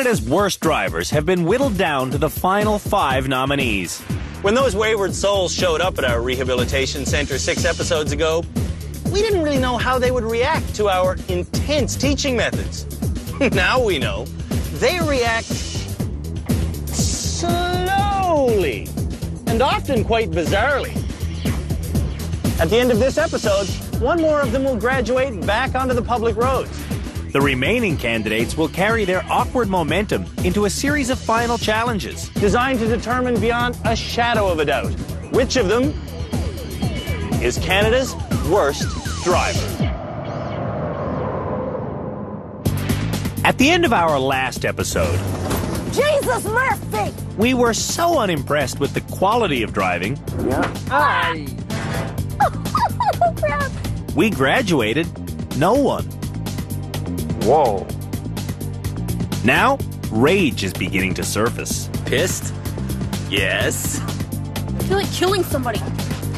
Canada's worst drivers have been whittled down to the final five nominees. When those wayward souls showed up at our rehabilitation center six episodes ago, we didn't really know how they would react to our intense teaching methods. now we know. They react slowly and often quite bizarrely. At the end of this episode, one more of them will graduate back onto the public roads. The remaining candidates will carry their awkward momentum into a series of final challenges. designed to determine beyond a shadow of a doubt which of them is Canada's worst driver. At the end of our last episode, Jesus Murphy! we were so unimpressed with the quality of driving, Oh, crap. we graduated no one. Whoa. Now, rage is beginning to surface. Pissed? Yes. I feel like killing somebody.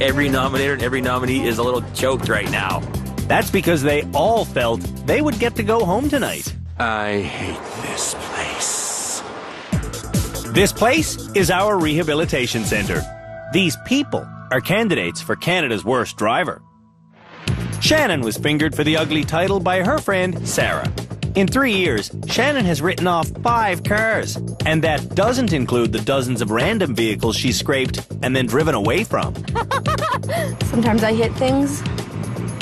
Every nominator and every nominee is a little choked right now. That's because they all felt they would get to go home tonight. I hate this place. This place is our rehabilitation center. These people are candidates for Canada's worst driver. Shannon was fingered for the ugly title by her friend Sarah. In three years, Shannon has written off five cars, and that doesn't include the dozens of random vehicles she scraped and then driven away from. Sometimes I hit things,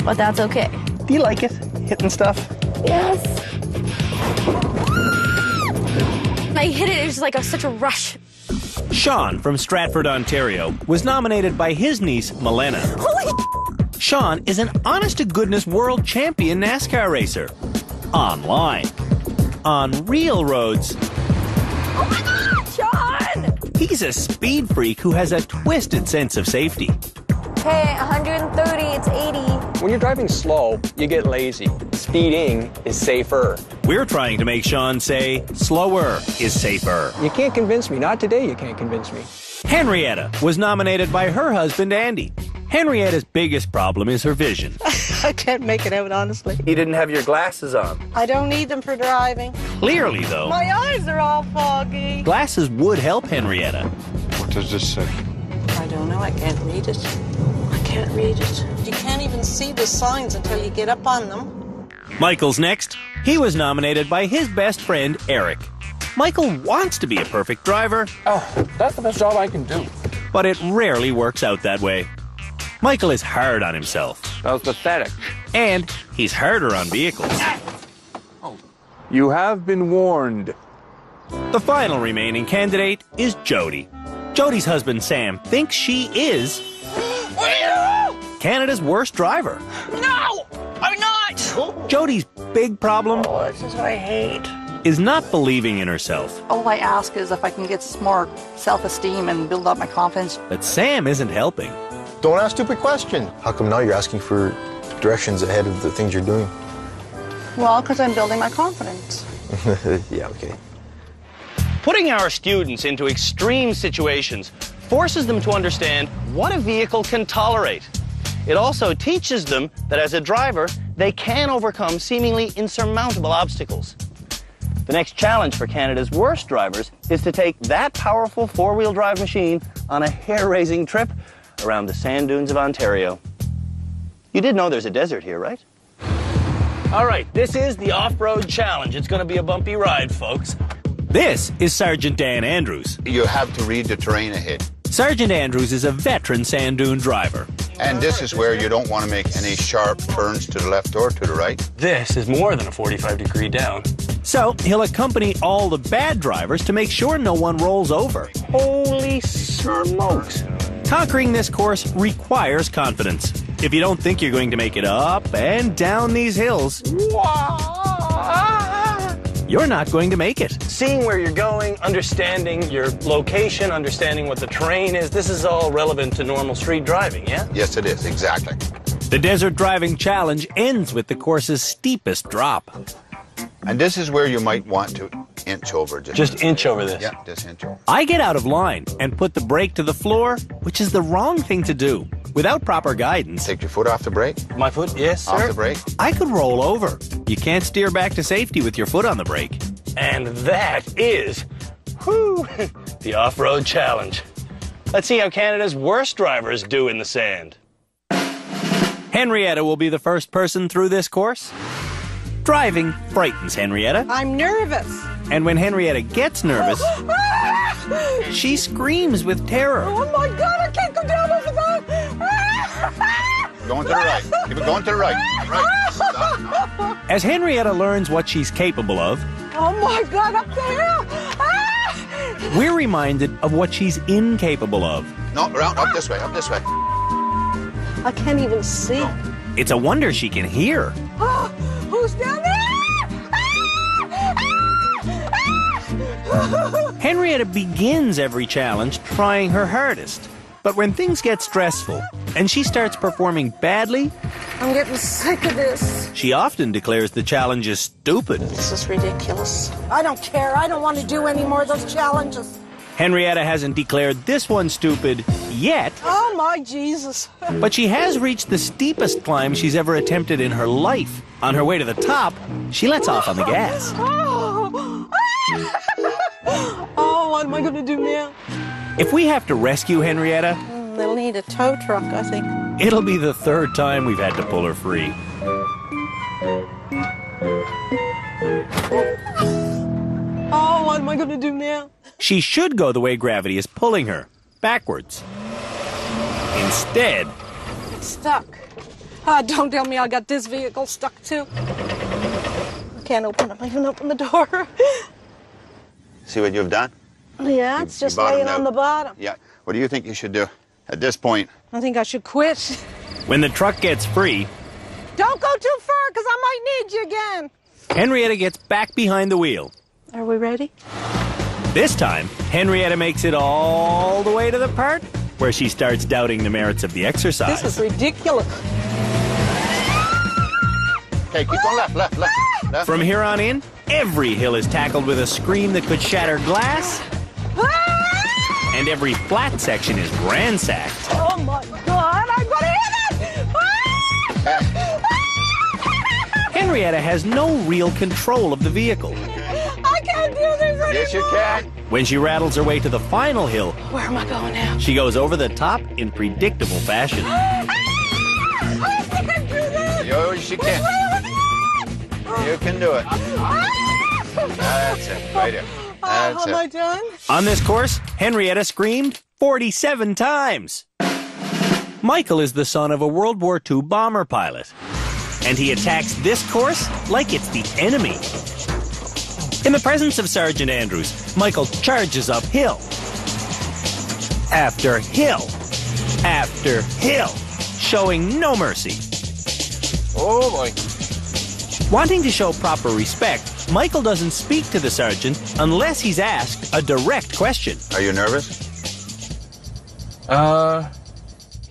but that's okay. Do you like it? Hitting stuff? Yes. I hit it, it was like a, such a rush. Sean from Stratford, Ontario, was nominated by his niece, Milena. Holy Sean is an honest to goodness world champion NASCAR racer. Online. On real roads, oh Sean! he's a speed freak who has a twisted sense of safety. Hey, 130, it's 80. When you're driving slow, you get lazy. Speeding is safer. We're trying to make Sean say slower is safer. You can't convince me. Not today, you can't convince me. Henrietta was nominated by her husband Andy. Henrietta's biggest problem is her vision. I can't make it out, honestly. You didn't have your glasses on. I don't need them for driving. Clearly, though, My eyes are all foggy. glasses would help Henrietta. What does this say? I don't know. I can't read it. I can't read it. You can't even see the signs until you get up on them. Michael's next. He was nominated by his best friend Eric. Michael wants to be a perfect driver, Oh, that's the best job I can do. but it rarely works out that way. Michael is hard on himself, That was pathetic. and he's harder on vehicles. Oh. You have been warned. The final remaining candidate is Jody. Jody's husband Sam thinks she is Canada's worst driver. No! I'm not! Jody's big problem Oh, this is what I hate. is not believing in herself, All I ask is if I can get some more self-esteem and build up my confidence. but Sam isn't helping. Don't ask stupid questions. How come now you're asking for directions ahead of the things you're doing? Well, because I'm building my confidence. yeah, okay. Putting our students into extreme situations forces them to understand what a vehicle can tolerate. It also teaches them that as a driver, they can overcome seemingly insurmountable obstacles. The next challenge for Canada's worst drivers is to take that powerful four wheel drive machine on a hair raising trip around the sand dunes of Ontario. You did know there's a desert here, right? All right, this is the off road challenge. It's going to be a bumpy ride, folks. This is Sergeant Dan Andrews. You have to read the terrain ahead. Sergeant Andrews is a veteran sand dune driver. And this is where you don't want to make any sharp turns to the left or to the right. This is more than a 45 degree down. So he'll accompany all the bad drivers to make sure no one rolls over. Holy smokes. Conquering this course requires confidence. If you don't think you're going to make it up and down these hills, you're not going to make it. Seeing where you're going, understanding your location, understanding what the terrain is, this is all relevant to normal street driving, yeah? Yes, it is, exactly. The Desert Driving Challenge ends with the course's steepest drop. And this is where you might want to inch over. Just, Just inch over this. Yeah, just inch over. I get out of line and put the brake to the floor, which is the wrong thing to do. Without proper guidance, Take your foot off the brake, My foot, yes, sir. off the brake. I could roll over. You can't steer back to safety with your foot on the brake. And that is, whew, the off-road challenge. Let's see how Canada's worst drivers do in the sand. Henrietta will be the first person through this course. Driving frightens Henrietta, I'm nervous. and when Henrietta gets nervous, she screams with terror. Oh my god, I can't go down over there. Going to the right. Keep it going to the right. Right. Stop. As Henrietta learns what she's capable of, Oh my god, up the hill. Ah! we're reminded of what she's incapable of. No, around, up this way, up this way. I can't even see. It's a wonder she can hear. Who's down there? Henrietta begins every challenge trying her hardest. But when things get stressful and she starts performing badly, I'm getting sick of this. she often declares the challenge is stupid. This is ridiculous. I don't care. I don't want to do any more of those challenges. Henrietta hasn't declared this one stupid yet, Oh my Jesus. but she has reached the steepest climb she's ever attempted in her life. On her way to the top, she lets off on the gas. Oh, oh what am I going to do now? If we have to rescue Henrietta, mm, They'll need a tow truck, I think. it'll be the third time we've had to pull her free. Oh, what am I going to do now? She should go the way gravity is pulling her, backwards. Instead, Stuck. Ah, don't tell me I got this vehicle stuck too. I can't open up, even open the door. See what you've done? yeah, it's You just bottomed laying on the bottom. Yeah. What do you think you should do at this point? I think I should quit. when the truck gets free, Don't go too far, because I might need you again. Henrietta gets back behind the wheel. Are we ready? This time, Henrietta makes it all the way to the part where she starts doubting the merits of the exercise. This is ridiculous. Okay, keep going left, left, left, left. From here on in, every hill is tackled with a scream that could shatter glass, Ah! and every flat section is ransacked. Oh my God, I'm going to hit it! Ah! Henrietta has no real control of the vehicle. I can't do this anymore. Yes, you can. When she rattles her way to the final hill, Where am I going now? she goes over the top in predictable fashion. Ah! Ah, I can't do this. Yes, you can. You can do it. Ah! That's it, right here. Oh, That's am I it. done? On this course, Henrietta screamed 47 times. Michael is the son of a World War II bomber pilot, and he attacks this course like it's the enemy. In the presence of Sergeant Andrews, Michael charges uphill. After hill. After hill. Showing no mercy. Oh boy. Wanting to show proper respect, Michael doesn't speak to the sergeant unless he's asked a direct question. Are you nervous? Uh,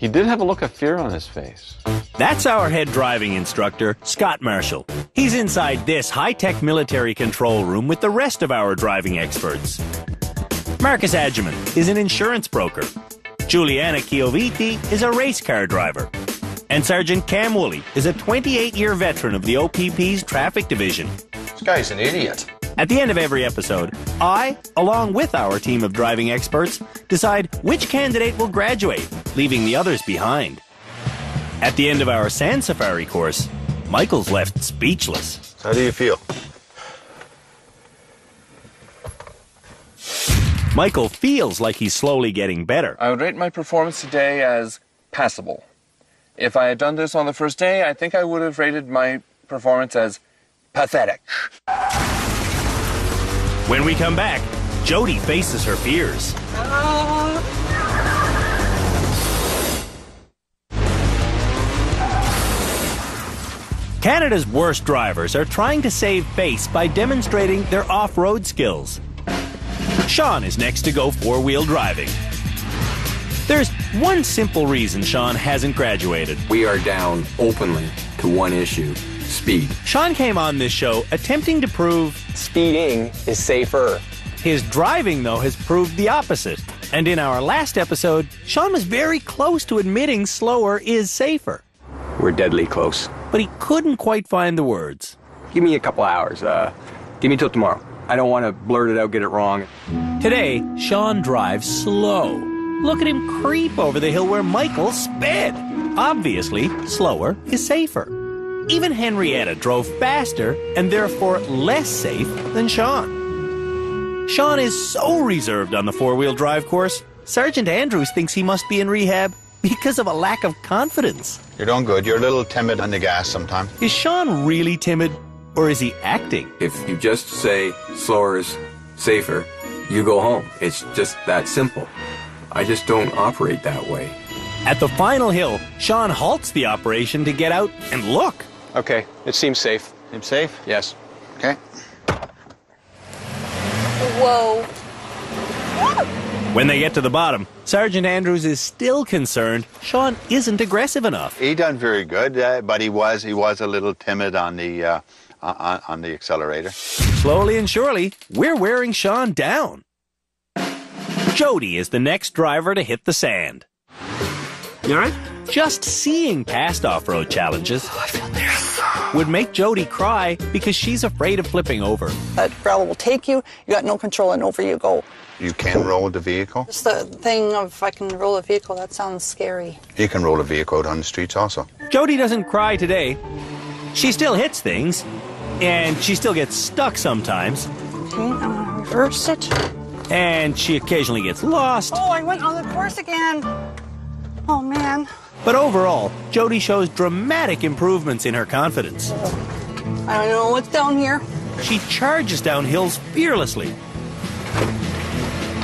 he did have a look of fear on his face. That's our head driving instructor, Scott Marshall. He's inside this high tech military control room with the rest of our driving experts. Marcus Adjaman is an insurance broker. Juliana Chioviti is a race car driver. And Sergeant Cam Woolley is a 28 year veteran of the OPP's traffic division. This guy's an idiot. At the end of every episode, I, along with our team of driving experts, decide which candidate will graduate, leaving the others behind. At the end of our sand safari course, Michael's left speechless. How do you feel? Michael feels like he's slowly getting better. I would rate my performance today as passable. If I had done this on the first day, I think I would have rated my performance as pathetic. When we come back, Jody faces her fears. Canada's worst drivers are trying to save face by demonstrating their off road skills. Sean is next to go four wheel driving. There's one simple reason Sean hasn't graduated. We are down openly to one issue speed. Sean came on this show attempting to prove Speeding is safer. his driving, though, has proved the opposite. And in our last episode, Sean was very close to admitting slower is safer. We're deadly close. But he couldn't quite find the words. Give me a couple hours. Uh, give me till tomorrow. I don't want to blurt it out, get it wrong. Today, Sean drives slow. Look at him creep over the hill where Michael sped. Obviously, slower is safer. Even Henrietta drove faster and therefore less safe than Sean. Sean is so reserved on the four wheel drive course, Sergeant Andrews thinks he must be in rehab because of a lack of confidence. You're doing good. You're a little timid on the gas sometimes. Is Sean really timid or is he acting? If you just say slower is safer, you go home. It's just that simple. I just don't operate that way. At the final hill, Sean halts the operation to get out and look. Okay, it seems safe. Seem safe? Yes. Okay. Whoa. When they get to the bottom, Sergeant Andrews is still concerned Sean isn't aggressive enough. He done very good, uh, but he was he was a little timid on the uh, on, on the accelerator. Slowly and surely, we're wearing Sean down. Jody is the next driver to hit the sand. You alright? Just seeing past off-road challenges would make Jody cry because she's afraid of flipping over. That gravel will take you. You got no control, and over you go. You can roll the vehicle. Just the thing of if I can roll a vehicle, that sounds scary. You can roll a vehicle out on the streets also. Jody doesn't cry today. She still hits things, and she still gets stuck sometimes, Okay, I'm gonna reverse it. and she occasionally gets lost. Oh, I went on the course again. Oh man. But overall, Jody shows dramatic improvements in her confidence. I don't know what's down here. She charges down hills fearlessly.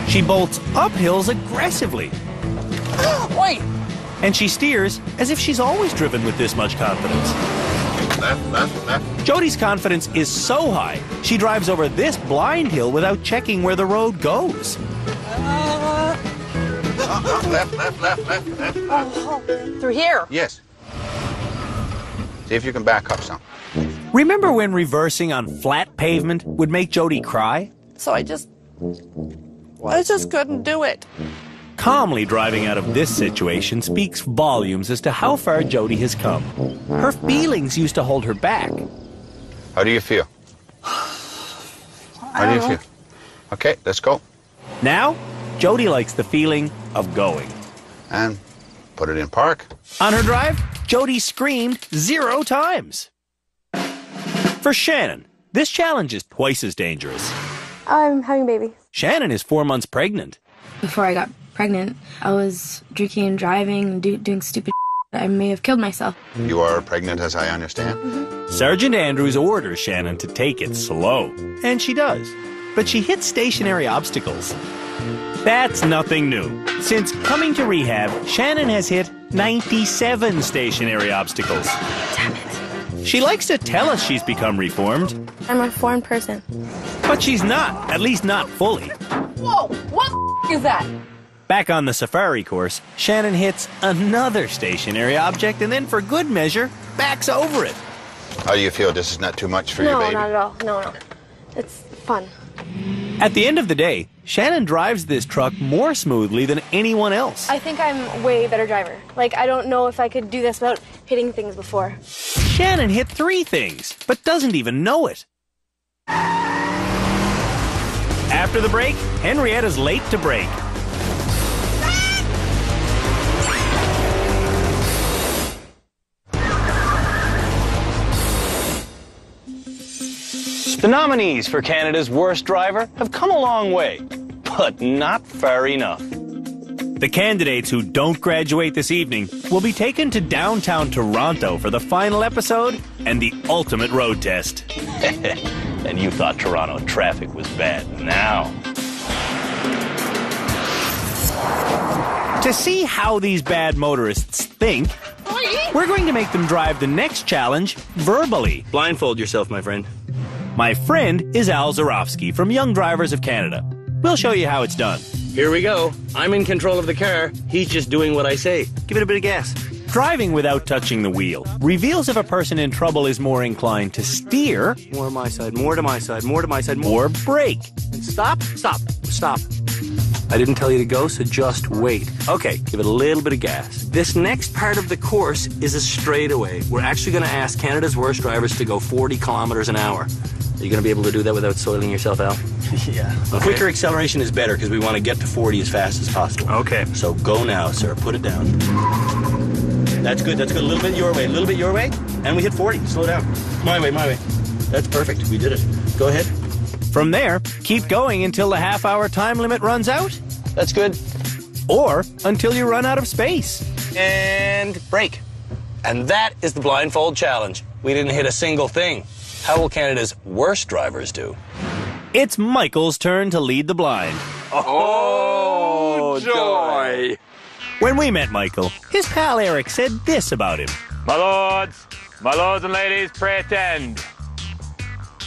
She bolts up hills aggressively. Wait. And she steers as if she's always driven with this much confidence. Jody's confidence is so high, she drives over this blind hill without checking where the road goes. Left, left, left, left, left. oh, through here. Yes. See if you can back up some. Remember when reversing on flat pavement would make Jody cry? So I just, I just couldn't do it. Calmly driving out of this situation speaks volumes as to how far Jody has come. Her feelings used to hold her back. How do you feel? How do you know. feel? Okay, let's go. Now, Jody likes the feeling of going. And put it in park. On her drive, Jody screamed zero times. For Shannon, this challenge is twice as dangerous. Oh, I'm having a baby. Shannon is four months pregnant. Before I got pregnant, I was drinking and driving and do, doing stupid I may have killed myself. You are pregnant, as I understand. Mm-hmm. Sergeant Andrews orders Shannon to take it slow, and she does. But she hits stationary obstacles. That's nothing new. Since coming to rehab, Shannon has hit 97 stationary obstacles. Damn it. She likes to tell us she's become reformed, I'm a foreign person. but she's not, at least not fully. Whoa, what is that? Back on the safari course, Shannon hits another stationary object and then, for good measure, backs over it. How do you feel? This is not too much for you. no, your baby? not at all. No, no. It's fun. At the end of the day, Shannon drives this truck more smoothly than anyone else. I think I'm way better driver. Like, I don't know if I could do this without hitting things before. Shannon hit three things, but doesn't even know it. After the brake, Henrietta's late to break. The nominees for Canada's Worst Driver have come a long way, but not far enough. The candidates who don't graduate this evening will be taken to downtown Toronto for the final episode and the ultimate road test. and you thought Toronto traffic was bad now. To see how these bad motorists think, we're going to make them drive the next challenge verbally. Blindfold yourself, my friend. My friend is Al Zarofsky from Young Drivers of Canada. We'll show you how it's done. Here we go. I'm in control of the car. He's just doing what I say. Give it a bit of gas. Driving without touching the wheel reveals if a person in trouble is more inclined to steer More to my side, more to my side, more to my side, more. or brake. Stop, stop, stop. I didn't tell you to go, so just wait. Okay, give it a little bit of gas. This next part of the course is a straightaway. We're actually going to ask Canada's worst drivers to go 40 kilometers an hour. Are you going to be able to do that without soiling yourself out? yeah. A quicker acceleration is better because we want to get to 40 as fast as possible. Okay. So go now, sir. Put it down. That's good. That's good. A little bit your way. A little bit your way. And we hit 40. Slow down. My way, my way. That's perfect. We did it. Go ahead. From there, keep going until the half hour time limit runs out, That's good. or until you run out of space. And brake. And that is the blindfold challenge. We didn't hit a single thing. How will Canada's worst drivers do? It's Michael's turn to lead the blind. Oh, oh joy! When we met Michael, his pal Eric said this about him. My lords, my lords and ladies, pray attend.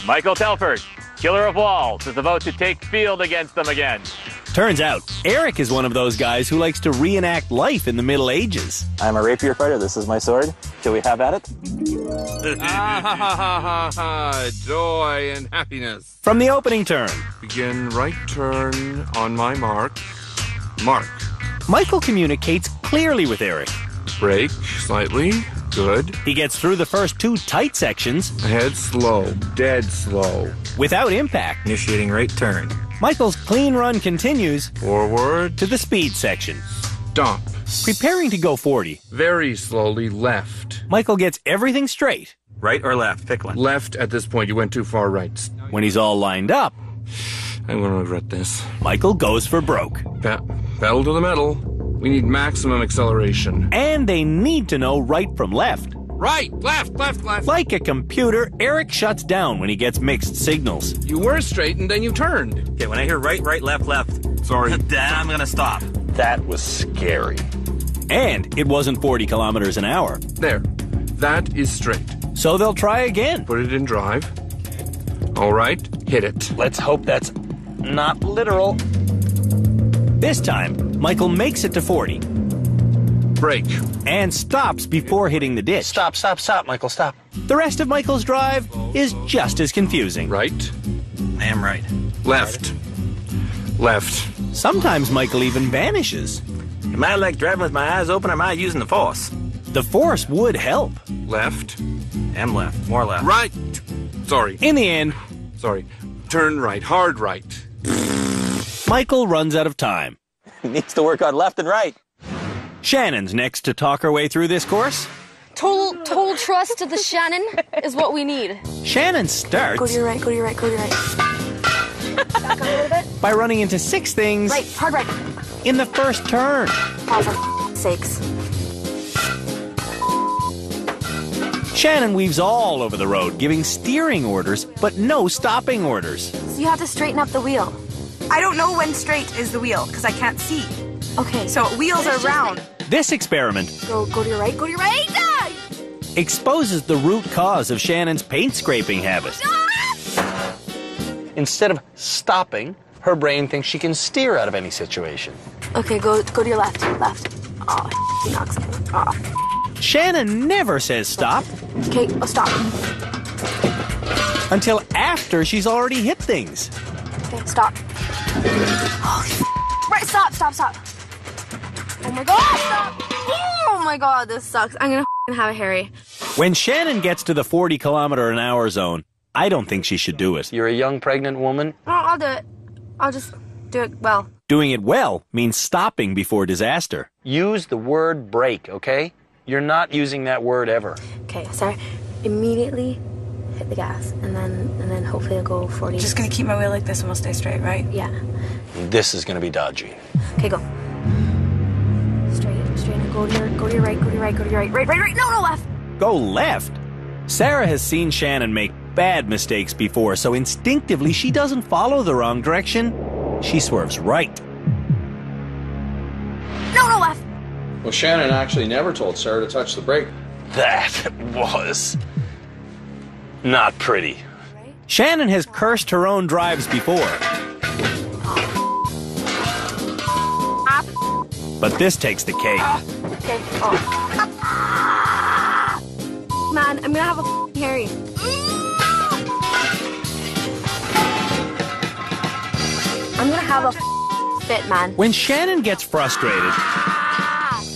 Michael Telford, killer of walls, is about to take field against them again. Turns out, Eric is one of those guys who likes to reenact life in the Middle Ages. I'm a rapier fighter. This is my sword. Shall we have at it? ah, ha, ha, ha, ha, ha. Joy and happiness. From the opening turn, Begin right turn on my mark. Mark. Michael communicates clearly with Eric. Brake slightly. Good. He gets through the first two tight sections Head slow. Dead slow. without impact. Initiating right turn. Michael's clean run continues Forward. to the speed section. Stop. Preparing to go 40, Very slowly left. Michael gets everything straight. Right or left? Pick one. Left at this point. You went too far right. When he's all lined up, I'm going to regret this. Michael goes for broke. Pe- pedal to the metal. We need maximum acceleration. And they need to know right from left. Right, left, left, left. Like a computer, Eric shuts down when he gets mixed signals. You were straight and then you turned. Okay, when I hear right, right, left, left, Sorry. then I'm going to stop. That was scary. And it wasn't 40 kilometers an hour. There. That is straight. So they'll try again. Put it in drive. All right, hit it. Let's hope that's not literal. This time, Michael makes it to 40 Brake. and stops before hitting the ditch. Stop, stop, stop, Michael, stop. The rest of Michael's drive is just as confusing. Right. I am right. Left. Left. Sometimes Michael even vanishes. Am I like driving with my eyes open or am I using the force? The force would help. Left. Am left. More left. Right. Sorry. In the end, Sorry. Turn right. Hard right. Michael runs out of time. Needs to work on left and right. Shannon's next to talk her way through this course. Total, total trust to the Shannon is what we need. Shannon starts Go to your right, go to your right, go to your right. Back up a little bit. by running into six things Right, hard right. in the first turn. Oh, for sakes. Shannon weaves all over the road, giving steering orders, but no stopping orders. So you have to straighten up the wheel. I don't know when straight is the wheel because I can't see. Okay, So wheels are round. This experiment go go to your right, go to your right. Ah! exposes the root cause of Shannon's paint scraping habit. Ah! Instead of stopping, her brain thinks she can steer out of any situation. Okay, go go to your left, left. Ah, oh, he knocks me. Oh. Ah. Shannon never says stop Okay, oh, stop. until after she's already hit things. Okay, stop. Holy f- right, stop, stop, stop. Oh my god. Oh my god, this sucks. I'm gonna have a Harry. When Shannon gets to the 40 kilometer an hour zone, I don't think she should do it. You're a young pregnant woman. No, I'll do it. I'll just do it well. Doing it well means stopping before disaster. Use the word brake, okay? You're not using that word ever. Okay, sorry. Immediately hit the gas, and then and then hopefully I'll go 40. Just gonna keep my wheel like this and we'll stay straight, right? yeah. This is gonna be dodgy. Okay, go. Straight, straight. Go to your, go to your right. Go to your right. Go to your right. Right, right, right. No, no, left. Go left. Sarah has seen Shannon make bad mistakes before, so instinctively she doesn't follow the wrong direction. She swerves right. No, no, left. Well, Shannon actually never told Sarah to touch the brake. That was not pretty. Shannon has cursed her own drives before, but this takes the cake. Okay. Oh. Man, I'm gonna have a f- Harry. I'm gonna have a f- fit, man. When Shannon gets frustrated,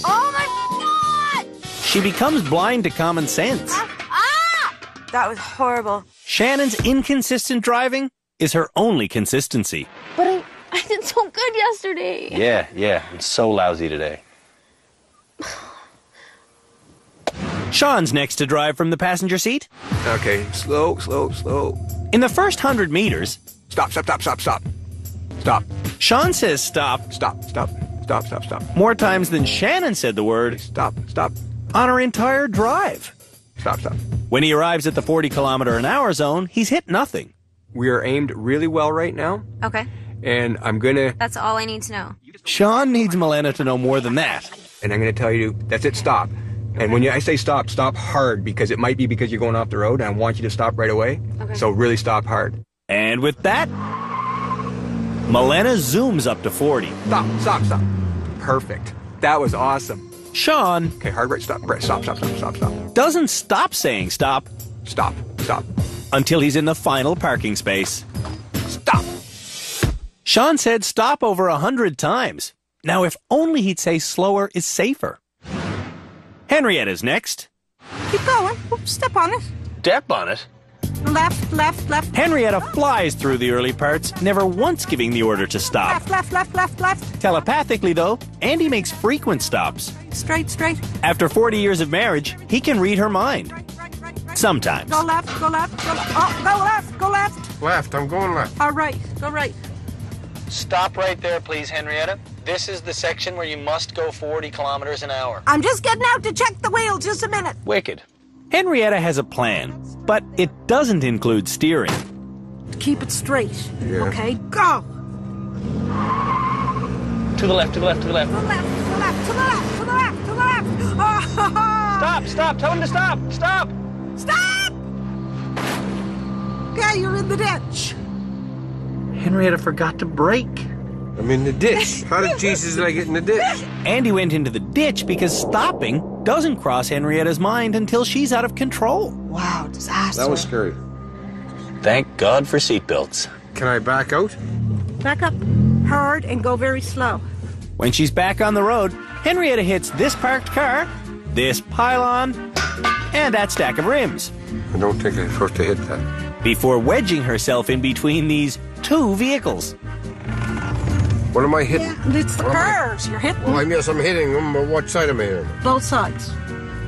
Oh my god! she becomes blind to common sense. Ah! That was horrible. Shannon's inconsistent driving is her only consistency. But I, I did so good yesterday. Yeah, yeah. I'm so lousy today. Sean's next to drive from the passenger seat. Okay, slow, slow, slow. In the first hundred meters, Stop, stop, stop, stop, stop. Stop. Sean says stop Stop, stop, stop, stop, stop. more times than Shannon said the word Stop, stop, on her entire drive. stop, stop. When he arrives at the 40 kilometer an hour zone, he's hit nothing. We are aimed really well right now, Okay. And I'm gonna That's all I need to know. Sean needs Milena to know more than that. and I'm gonna tell you that's it. Stop. And when you, I say stop, stop hard because it might be because you're going off the road, and I want you to stop right away. Okay. So really stop hard. And with that, Milena zooms up to 40. Stop, stop, stop. Perfect. That was awesome. Sean Okay, hard right, stop, right, stop, stop, stop, stop, stop, doesn't stop saying stop stop, stop, until he's in the final parking space. Stop. Sean said stop over a hundred times. Now, if only he'd say slower is safer. Henrietta's next. Keep going. Oops, step on it. Step on it. Left, left, left. Henrietta flies through the early parts, never once giving the order to stop. Left, left, left, left, left. Telepathically, though, Andy makes frequent stops. Straight, straight. After 40 years of marriage, he can read her mind. Sometimes. Go left, go left, go left. Oh, go left, go left. Left, I'm going left. All right, go right. Stop right there, please, Henrietta. This is the section where you must go 40 kilometers an hour. I'm just getting out to check the wheel. Just a minute. Wicked. Henrietta has a plan, but it doesn't include steering. Keep it straight. Yeah. Okay, go. To the left, to the left, to the left. To the left, to the left, to the left, to the left, to the left. Oh, Stop, stop, tell him to stop, stop. Stop! Okay, you're in the ditch. Henrietta forgot to brake. I'm in the ditch. How did Jesus did I get in the ditch? Andy went into the ditch because stopping doesn't cross Henrietta's mind until she's out of control. Wow, disaster. That was scary. Thank God for seatbelts. Can I back out? Back up hard and go very slow. When she's back on the road, Henrietta hits this parked car, this pylon, and that stack of rims I don't think I'm supposed to hit that. before wedging herself in between these two vehicles. What am I hitting? It's the What am curves. You're hitting Well, I guess I'm hitting them, but what side am I hitting? both sides.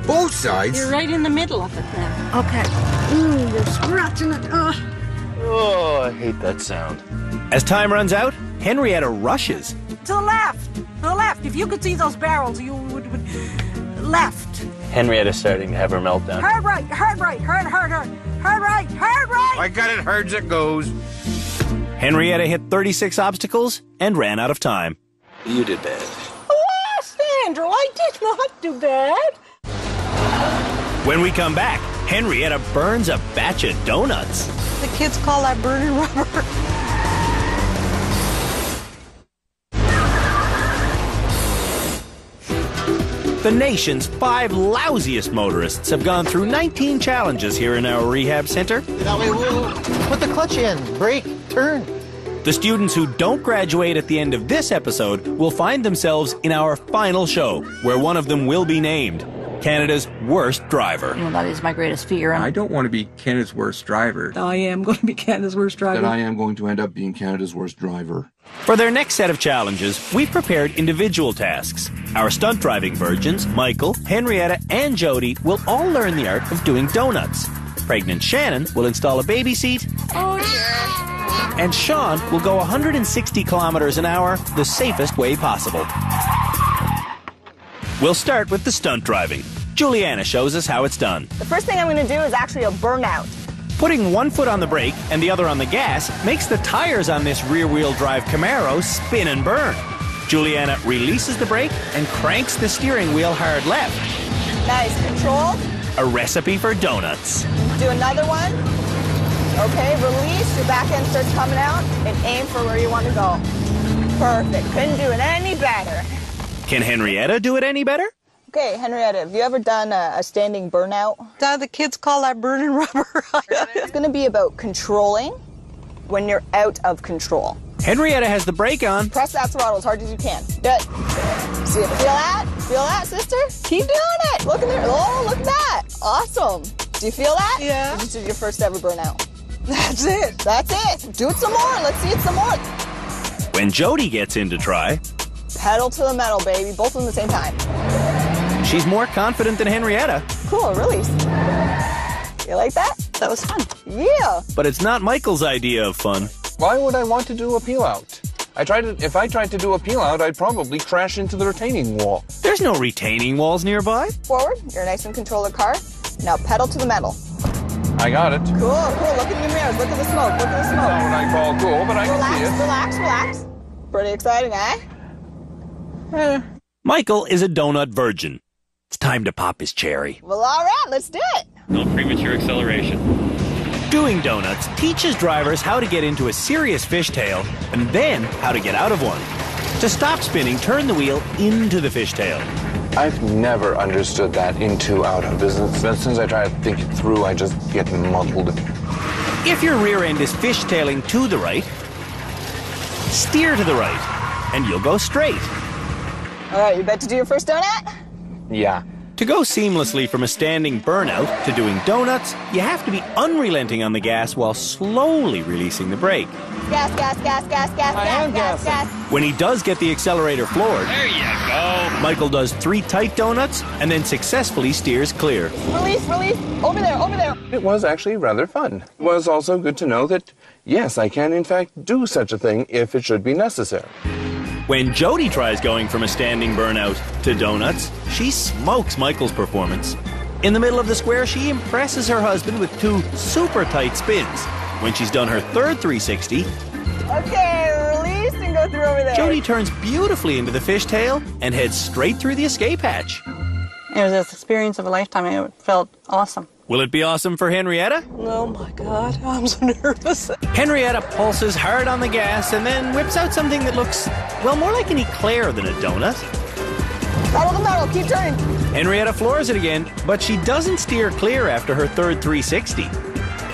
Both sides? You're right in the middle of it now. Okay. Ooh, you're scratching it. Uh, Oh, I hate that sound. As time runs out, Henrietta rushes. to the left. To the left. If you could see those barrels, you would. would left. Henrietta's starting to have her meltdown. Hard right. Hard right. Hard, hard, hard. Hard right. Hard right. I got it hard as it goes. Henrietta hit 36 obstacles and ran out of time. You did bad. Oh, Sandra, I did not do bad. When we come back, Henrietta burns a batch of donuts. The kids call that burning rubber. The nation's five lousiest motorists have gone through 19 challenges here in our rehab center. Put the clutch in, brake, turn. The students who don't graduate at the end of this episode will find themselves in our final show, where one of them will be named Canada's worst driver. You know, that is my greatest fear. I don't want to be Canada's worst driver. I am going to be Canada's worst driver. That I am going to end up being Canada's worst driver. For their next set of challenges, we've prepared individual tasks. Our stunt driving virgins, Michael, Henrietta, and Jody, will all learn the art of doing donuts. Pregnant Shannon will install a baby seat. And Sean will go 160 kilometers an hour the safest way possible. We'll start with the stunt driving. Juliana shows us how it's done. The first thing I'm going to do is actually a burnout. Putting one foot on the brake and the other on the gas makes the tires on this rear wheel drive Camaro spin and burn. Juliana releases the brake and cranks the steering wheel hard left. Nice. Control. A recipe for donuts. Do another one. Okay, release. Your back end starts coming out and aim for where you want to go. Perfect. Couldn't do it any better. Can Henrietta do it any better? Okay, Henrietta, have you ever done a, a standing burnout? Uh, the kids call that burning rubber. it's going to be about controlling when you're out of control. Henrietta has the brake on. Press that throttle as hard as you can. Good. See it? Feel that? Feel that, sister? Keep doing it. Look at there. Oh, look at that. Awesome. Do you feel that? Yeah. This is your first ever burnout. That's it. That's it. Do it some more. Let's see it some more. When Jody gets in to try, Pedal to the metal, baby. Both of them at the same time. she's more confident than Henrietta. Cool, release. You like that? That was fun. Yeah. But it's not Michael's idea of fun. Why would I want to do a peel out? I tried to, if I tried to do a peel out, I'd probably crash into the retaining wall. There's no retaining walls nearby. Forward. You're nice and control the car. Now pedal to the metal. I got it. Cool, cool. Look in the mirrors. Look at the smoke. Look at the smoke. Not what I call cool, but I relax, can see it. Relax, relax, relax. Pretty exciting, eh? Eh. Michael is a donut virgin. It's time to pop his cherry. Well, all right. Let's do it. No premature acceleration. Doing donuts teaches drivers how to get into a serious fishtail and then how to get out of one. To stop spinning, turn the wheel into the fishtail. I've never understood that into out of business. As soon as I try to think it through, I just get muddled. If your rear end is fishtailing to the right, steer to the right, and you'll go straight. All right, you bet to do your first donut? Yeah. To go seamlessly from a standing burnout to doing donuts, you have to be unrelenting on the gas while slowly releasing the brake. Gas, gas, gas, gas, gas, I gas, am gas, gassing. gas. When he does get the accelerator floored, There you go. Michael does three tight donuts and then successfully steers clear. Release, release. Over there, over there. It was actually rather fun. It was also good to know that, yes, I can in fact do such a thing if it should be necessary. When Jody tries going from a standing burnout to donuts, she smokes Michael's performance. In the middle of the square, she impresses her husband with two super tight spins. When she's done her third 360, Okay, release and go through over there. Jody turns beautifully into the fishtail and heads straight through the escape hatch. It was an experience of a lifetime. It felt awesome. Will it be awesome for Henrietta? Oh my God, I'm so nervous. Henrietta pulses hard on the gas and then whips out something that looks, well, more like an eclair than a donut. To the metal. Keep turning. Henrietta floors it again, but she doesn't steer clear after her third 360.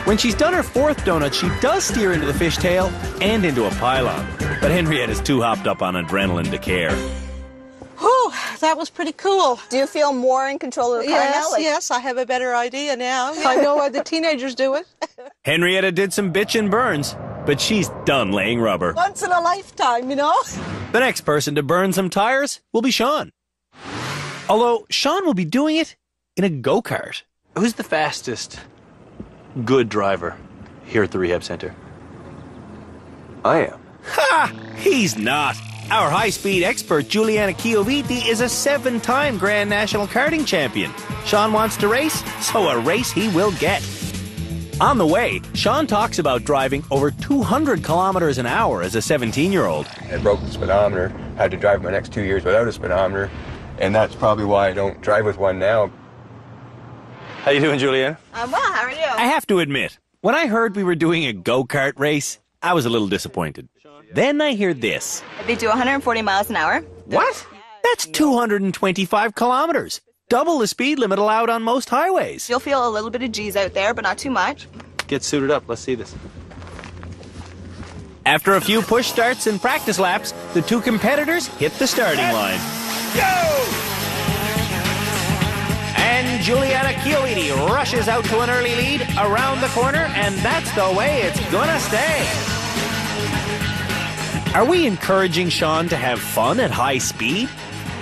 When she's done her fourth donut, she does steer into the fishtail and into a pylon. But Henrietta's too hopped up on adrenaline to care. Whew, that was pretty cool. Do you feel more in control of the car Yes, now? Like, yes, I have a better idea now. I know why the teenagers do it. Henrietta did some bitchin' burns, but she's done laying rubber. Once in a lifetime, you know? The next person to burn some tires will be Sean. Although Sean will be doing it in a go kart. Who's the fastest good driver here at the rehab center? I am. Ha! He's not. Our high speed expert, Juliana Chioviti, is a seven time Grand National Karting Champion. Sean wants to race, so a race he will get. On the way, Sean talks about driving over 200 kilometers an hour as a 17 year old. I broke the speedometer. Had to drive my next two years without a speedometer, and that's probably why I don't drive with one now. How are you doing, Julianne? I'm well. How are you? I have to admit, when I heard we were doing a go kart race, I was a little disappointed. Then I hear this. They do 140 miles an hour. What? That's 225 kilometers. Double the speed limit allowed on most highways. You'll feel a little bit of G's out there, but not too much. Get suited up. Let's see this. After a few push starts and practice laps, the two competitors hit the starting line. Go! And Juliana Chioviti rushes out to an early lead around the corner, and that's the way it's gonna stay. Are we encouraging Sean to have fun at high speed?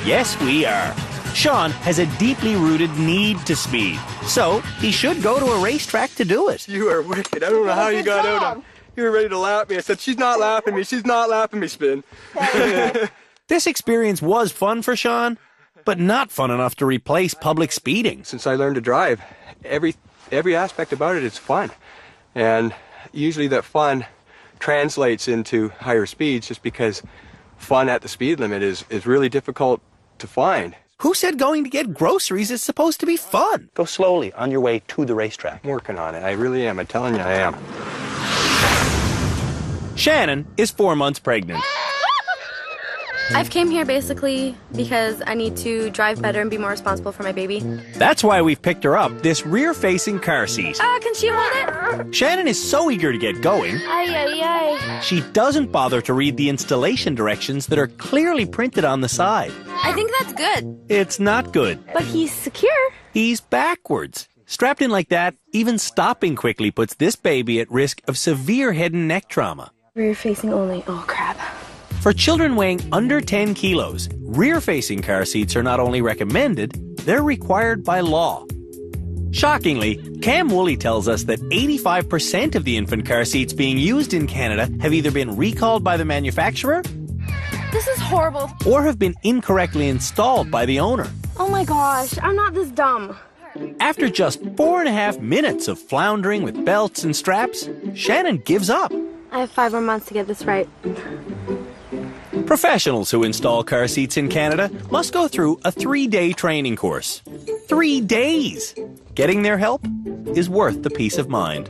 Yes, we are. Sean has a deeply rooted need to speed, so he should go to a racetrack to do it. You are wicked. I don't know how you got out of. You were ready to lap me. I said, "She's not lapping me. She's not lapping me." Spin. This experience was fun for Sean, but not fun enough to replace public speeding. Since I learned to drive, every every aspect about it is fun, and usually that fun translates into higher speeds, just because fun at the speed limit is is really difficult to find. Who said going to get groceries is supposed to be fun? Go slowly on your way to the racetrack. I'm working on it. I really am. I'm telling you, I am. Shannon is four months pregnant. I've came here basically because I need to drive better and be more responsible for my baby. That's why we've picked her up this rear facing car seat. Ah, can she hold it? Shannon is so eager to get going, Ay, ay, ay. she doesn't bother to read the installation directions that are clearly printed on the side. I think that's good. It's not good. But he's secure. He's backwards. Strapped in like that, even stopping quickly puts this baby at risk of severe head and neck trauma. Rear facing only. Oh, crap. For children weighing under 10 kilos, rear facing car seats are not only recommended, they're required by law. Shockingly, Cam Woolley tells us that 85% of the infant car seats being used in Canada have either been recalled by the manufacturer This is horrible. or have been incorrectly installed by the owner. Oh my gosh, I'm not this dumb. After just four and a half minutes of floundering with belts and straps, Shannon gives up. I have five more months to get this right. Professionals who install car seats in Canada must go through a three day training course. Three days! Getting their help is worth the peace of mind.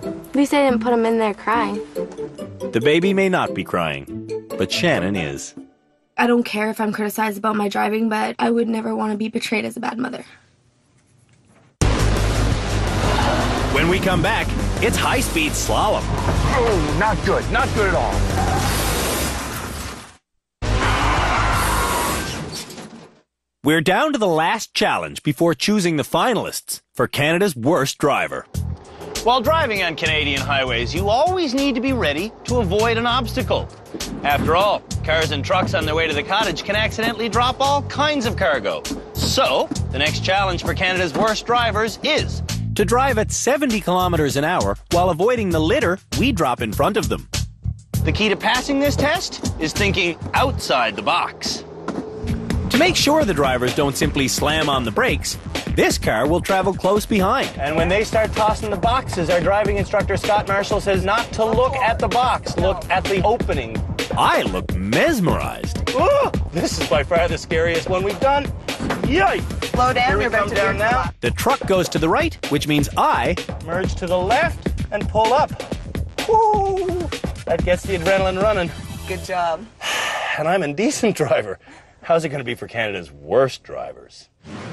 At least I didn't put him in there crying. The baby may not be crying, but Shannon is. I don't care if I'm criticized about my driving, but I would never want to be portrayed as a bad mother. When we come back, it's high speed slalom. Oh, not good. Not good at all. We're down to the last challenge before choosing the finalists for Canada's worst driver. While driving on Canadian highways, you always need to be ready to avoid an obstacle. After all, cars and trucks on their way to the cottage can accidentally drop all kinds of cargo. So, the next challenge for Canada's worst drivers is to drive at 70 kilometers an hour while avoiding the litter we drop in front of them. the key to passing this test is thinking outside the box. To make sure the drivers don't simply slam on the brakes, this car will travel close behind. And when they start tossing the boxes, our driving instructor Scott Marshall says not to look at the box, look at the opening. I look mesmerized. Ooh, this is by far the scariest one we've done. Yikes! Slow down, we you're about to down now. The truck goes to the right, which means I Merge to the left and pull up. Woo! That gets the adrenaline running. Good job. And I'm a decent driver. How's it going to be for Canada's worst drivers?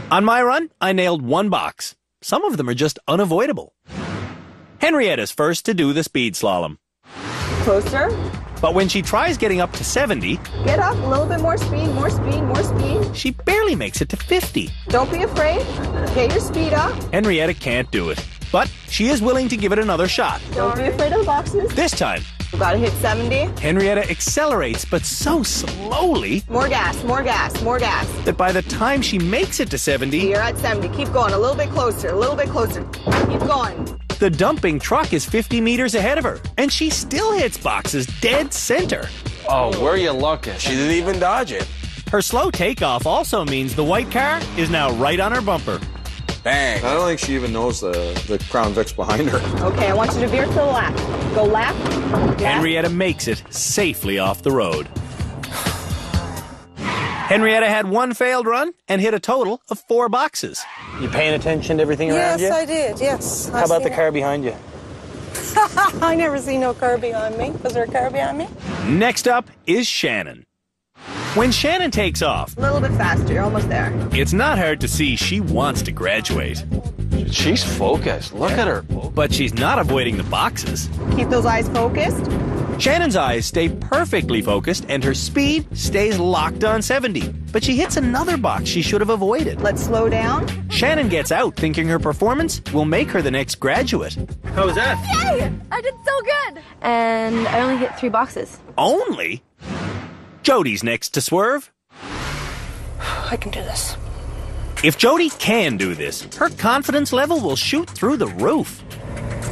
On my run, I nailed one box. Some of them are just unavoidable. Henrietta's first to do the speed slalom. Closer. But when she tries getting up to 70, Get up. A little bit more speed, more speed, more speed. she barely makes it to 50. Don't be afraid. Get your speed up. Henrietta can't do it. But she is willing to give it another shot. Don't be afraid of the boxes. This time, We gotta hit 70. Henrietta accelerates, but so slowly More gas, more gas, more gas. that by the time she makes it to 70, You're at 70. Keep going. A little bit closer. A little bit closer. Keep going. the dumping truck is 50 meters ahead of her, and she still hits boxes dead center. Oh, where you looking? She didn't even dodge it. Her slow takeoff also means the white car is now right on her bumper. Bang. I don't think she even knows the, the Crown Vic's behind her. Okay, I want you to veer to the left. Go left. left. Henrietta makes it safely off the road. Henrietta had one failed run and hit a total of four boxes. You paying attention to everything around Yes, you? Yes, I did. Yes. How about the car behind you? I never see no car behind me. Was there a car behind me? Next up is Shannon. When Shannon takes off, A little bit faster. You're almost there. it's not hard to see she wants to graduate. She's focused. Look at her. But she's not avoiding the boxes. Keep those eyes focused. Shannon's eyes stay perfectly focused and her speed stays locked on 70. But she hits another box she should have avoided. Let's slow down. Shannon gets out thinking her performance will make her the next graduate. How was that? Yay! I did so good! And I only hit three boxes. Only? Jody's next to swerve. I can do this. If Jody can do this, her confidence level will shoot through the roof.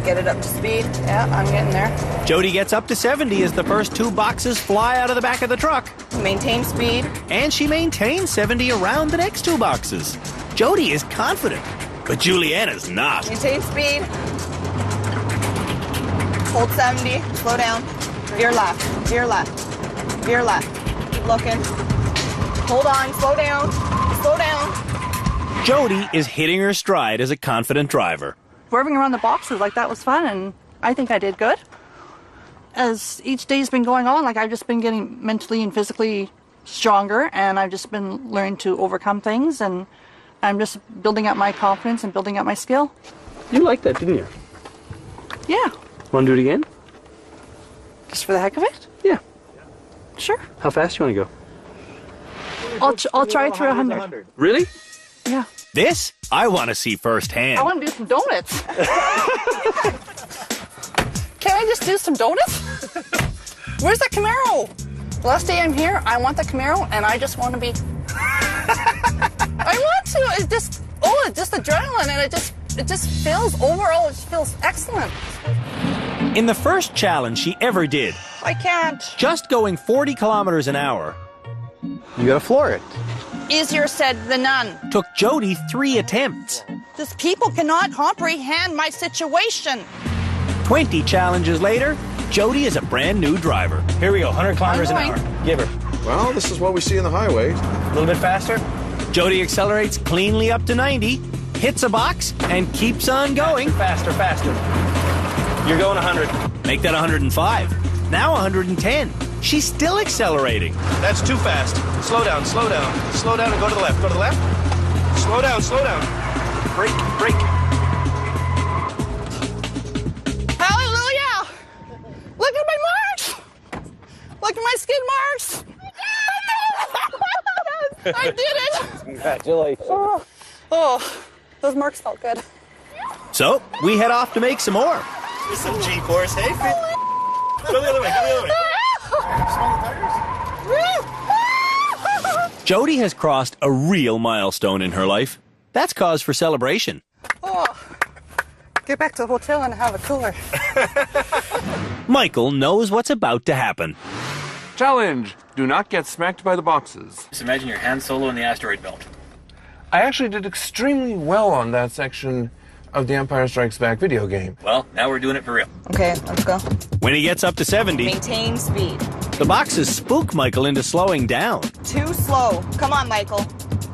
Get it up to speed. Yeah, I'm getting there. Jody gets up to 70 as the first two boxes fly out of the back of the truck. Maintain speed. And she maintains 70 around the next two boxes. Jody is confident, but Juliana's not. Maintain speed. Hold 70. Slow down. Veer left. Veer left. Veer left. Keep looking. Hold on. Slow down. Slow down. Jody is hitting her stride as a confident driver. Swerving around the boxes like that was fun, and I think I did good. As each day's been going on, like I've just been getting mentally and physically stronger, and I've just been learning to overcome things, and I'm just building up my confidence and building up my skill. You liked that, didn't you? Yeah, Want to do it again? just for the heck of it. Yeah. Sure. How fast do you want to go? I'll, tr- I'll try through a hundred. Really? Yeah. This I want to see firsthand. I want to do some donuts. Can I just do some donuts? Where's the Camaro? The last day I'm here, I want the Camaro, and I just want to be. I want to. It just oh, it's just adrenaline, and it just it just feels overall. It just feels excellent. In the first challenge she ever did, I can't. just going 40 kilometers an hour, You gotta floor it. Easier said than done. took Jody three attempts. These people cannot comprehend my situation. 20 challenges later, Jody is a brand new driver. Here we go, 100 kilometers an hour. Give her. Well, this is what we see in the highway. A little bit faster. Jody accelerates cleanly up to 90, hits a box, and keeps on going. Faster, faster. You're going 100. Make that 105. Now 110. She's still accelerating. That's too fast. Slow down, slow down. Slow down and go to the left. Go to the left. Slow down, slow down. Brake, brake. Hallelujah! Look at my marks! Look at my skid marks! I did it! Congratulations. Oh, oh, those marks felt good. So, we head off to make some more. Some G-force, hey? Oh, Go the other way, go the other way. Jody has crossed a real milestone in her life. That's cause for celebration. Oh, get back to the hotel and have a cooler. Michael knows what's about to happen. Challenge! Do not get smacked by the boxes. Just imagine your Han Solo in the asteroid belt. I actually did extremely well on that section of the Empire Strikes Back video game. Well, now we're doing it for real. Okay, let's go. When he gets up to 70, Maintain speed. the boxes spook Michael into slowing down. Too slow. Come on, Michael.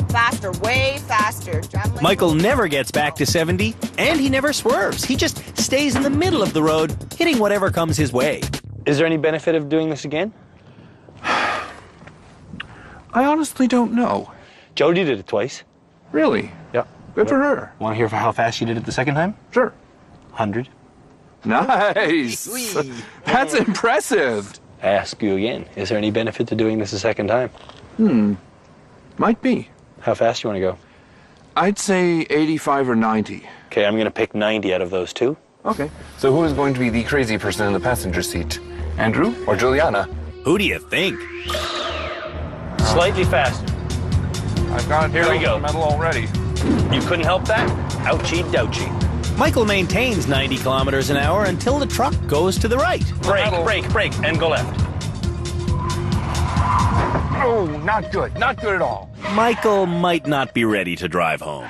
Faster, way faster. Adrenaline. Michael never gets back to 70, and he never swerves. He just stays in the middle of the road, hitting whatever comes his way. Is there any benefit of doing this again? I honestly don't know. Jody did it twice. Really? Yep. Good for her. Want to hear how fast she did it the second time? Sure. 100. Nice. That's impressive. I ask you again, is there any benefit to doing this a second time? Hmm. Might be. How fast do you want to go? I'd say 85 or 90. Okay, I'm going to pick 90 out of those two. Okay. So who is going to be the crazy person in the passenger seat? Andrew or Juliana? Who do you think? Slightly faster. I've got Here we go. medal already. You couldn't help that? Ouchie douchie. Michael maintains 90 kilometers an hour until the truck goes to the right. Brake, brake, brake, and go left. Oh, not good. Not good at all. Michael might not be ready to drive home.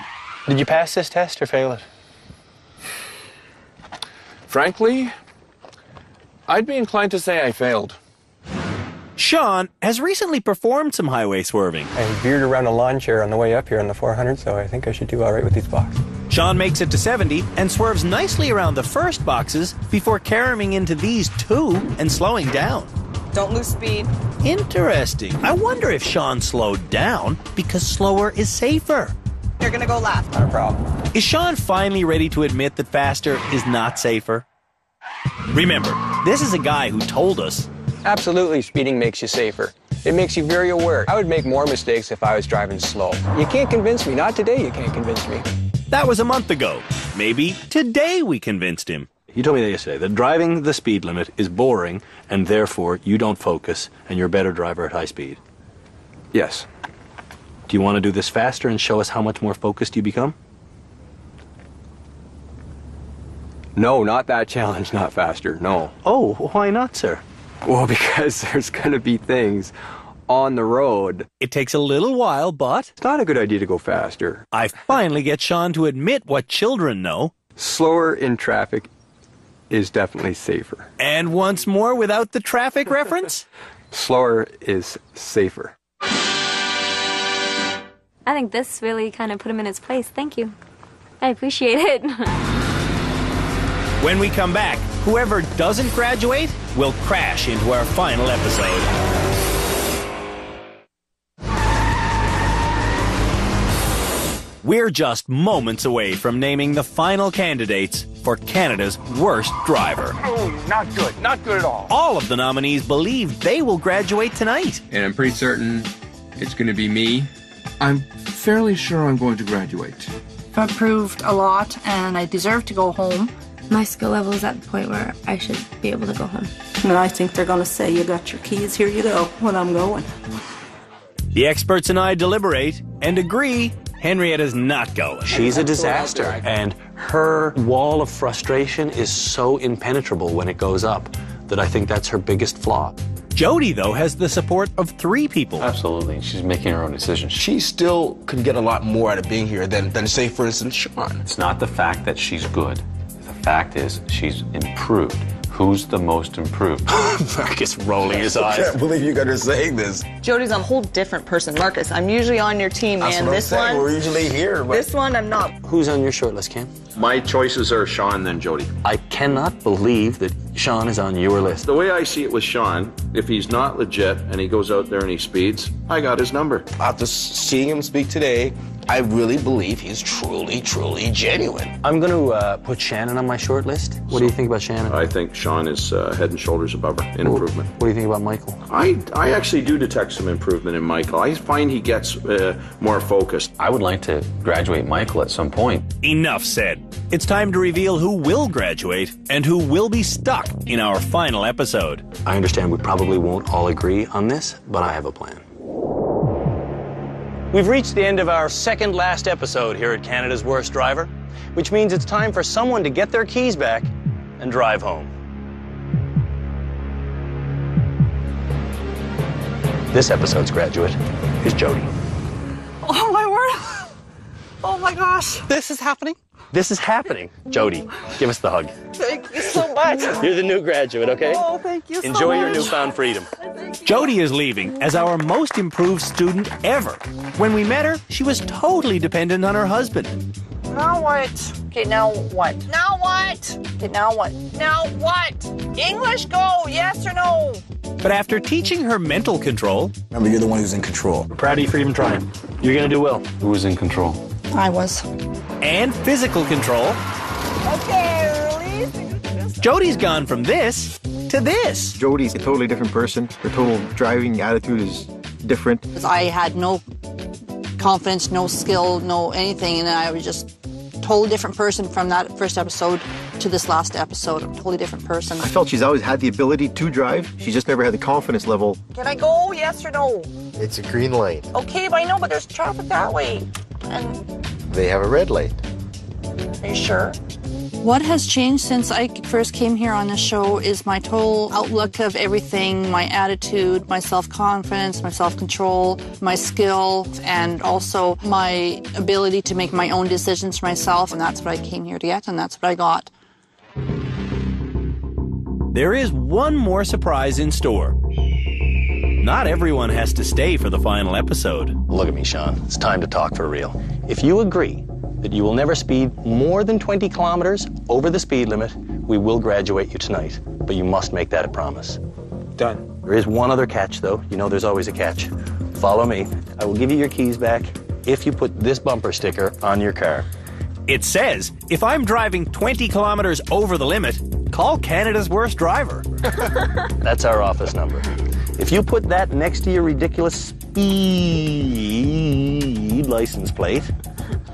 Did you pass this test or fail it? Frankly, I'd be inclined to say I failed. Sean has recently performed some highway swerving. I veered around a lawn chair on the way up here on the 400, so I think I should do all right with these boxes. Sean makes it to 70 and swerves nicely around the first boxes before caroming into these two and slowing down. Don't lose speed. Interesting. I wonder if Sean slowed down because slower is safer. You're gonna go left. Not a problem. Is Sean finally ready to admit that faster is not safer? Remember, this is a guy who told us Absolutely, speeding makes you safer. It makes you very aware. I would make more mistakes if I was driving slow. You can't convince me. Not today, you can't convince me. that was a month ago. Maybe today we convinced him. You told me that yesterday that driving the speed limit is boring and therefore you don't focus and you're a better driver at high speed. Yes. Do you want to do this faster and show us how much more focused you become? No, not that challenge, not faster. No. Oh, why not, sir? Well, because there's going to be things on the road. It takes a little while, but It's not a good idea to go faster. I finally get Sean to admit what children know. Slower in traffic is definitely safer. And once more, without the traffic reference, Slower is safer. I think this really kind of put him in his place. Thank you. I appreciate it. when we come back, whoever doesn't graduate will crash into our final episode. We're just moments away from naming the final candidates for Canada's worst driver. Oh, not good. Not good at all. All of the nominees believe they will graduate tonight. and I'm pretty certain it's going to be me. I'm fairly sure I'm going to graduate. I've proved a lot and I deserve to go home. My skill level is at the point where I should be able to go home. And I think they're going to say, You got your keys, here you go, when I'm going. The experts and I deliberate and agree Henrietta's not going. She's a disaster, and her wall of frustration is so impenetrable when it goes up that I think that's her biggest flaw. Jody, though, has the support of three people. Absolutely. She's making her own decisions. She still could get a lot more out of being here than, than say, for instance, Sean. It's not the fact that she's good. The fact is she's improved. Who's the most improved? Marcus rolling his eyes. I can't believe you guys are saying this. Jody's a whole different person. Marcus, I'm usually on your team, That's man. what I'm this one, We're usually here. But... this one, I'm not. Who's on your short list, Cam? My choices are Sean then Jody. I cannot believe that Sean is on your list. The way I see it with Sean, if he's not legit and he goes out there and he speeds, I got his number. After seeing him speak today, I really believe he's truly, truly genuine. I'm going to uh, put Shannon on my short list. What do you think about Shannon? I think Sean is uh, head and shoulders above her in improvement. What do you think about Michael? I, I actually do detect some improvement in Michael. I find he gets uh, more focused. I would like to graduate Michael at some point. Enough said. It's time to reveal who will graduate and who will be stuck in our final episode. I understand we probably won't all agree on this, but I have a plan. We've reached the end of our second last episode here at Canada's Worst Driver, which means it's time for someone to get their keys back and drive home. This episode's graduate is Jody. Oh my word! Oh my gosh, this is happening. This is happening. Jody, give us the hug. Thank you so much. You're the new graduate, okay? Oh, thank you so Enjoy your newfound freedom. Jody is leaving as our most improved student ever. When we met her, she was totally dependent on her husband. Now what? Okay, now what? Now what? Okay, now what? Now what? English go, yes or no? But after teaching her mental control, Remember, you're the one who's in control. We're proud of you for even trying. You're going to do well. Who's in control? I was. and physical control, Okay, release. Jody's gone from this to this. Jody's a totally different person. Her total driving attitude is different. Because I had no confidence, no skill, no anything, and I was just totally different person from that first episode to this last episode. I'm a totally different person. I felt she's always had the ability to drive. She just never had the confidence level. Can I go? Yes or no? It's a green light. Okay, but I know, but there's traffic that way. And They have a red light. are you sure? What has changed since I first came here on the show is my total outlook of everything my attitude, my self confidence, my self control, my skill, and also my ability to make my own decisions for myself. And that's what I came here to get, and that's what I got. There is one more surprise in store. Not everyone has to stay for the final episode. Look at me, Sean. It's time to talk for real. If you agree that you will never speed more than 20 kilometers over the speed limit, we will graduate you tonight. But you must make that a promise. Done. There is one other catch, though. You know there's always a catch. Follow me. I will give you your keys back if you put this bumper sticker on your car. It says if I'm driving 20 kilometers over the limit, call Canada's worst driver. That's our office number. If you put that next to your ridiculous speed license plate,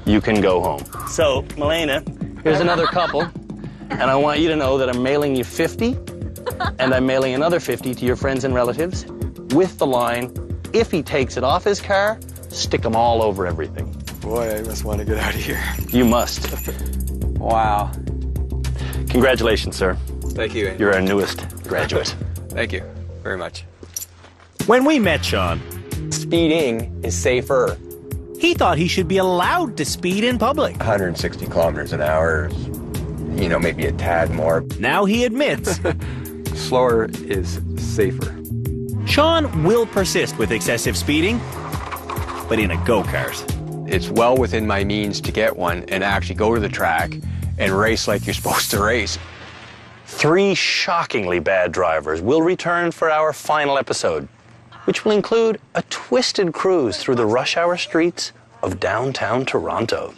you can go home. So, Milena, here's another couple, and I want you to know that I'm mailing you 50, and I'm mailing another 50 to your friends and relatives with the line, if he takes it off his car, stick them all over everything. Boy, I must want to get out of here. You must. Wow. Congratulations, sir. Thank you. You're our newest graduate. Thank you very much. When we met Sean, Speeding is safer. He thought he should be allowed to speed in public. 160 kilometers an hour, you know, maybe a tad more. Now he admits Slower is safer. Sean will persist with excessive speeding, but in a go kart. It's well within my means to get one and actually go to the track and race like you're supposed to race. Three shockingly bad drivers will return for our final episode, which will include a twisted cruise through the rush hour streets of downtown Toronto.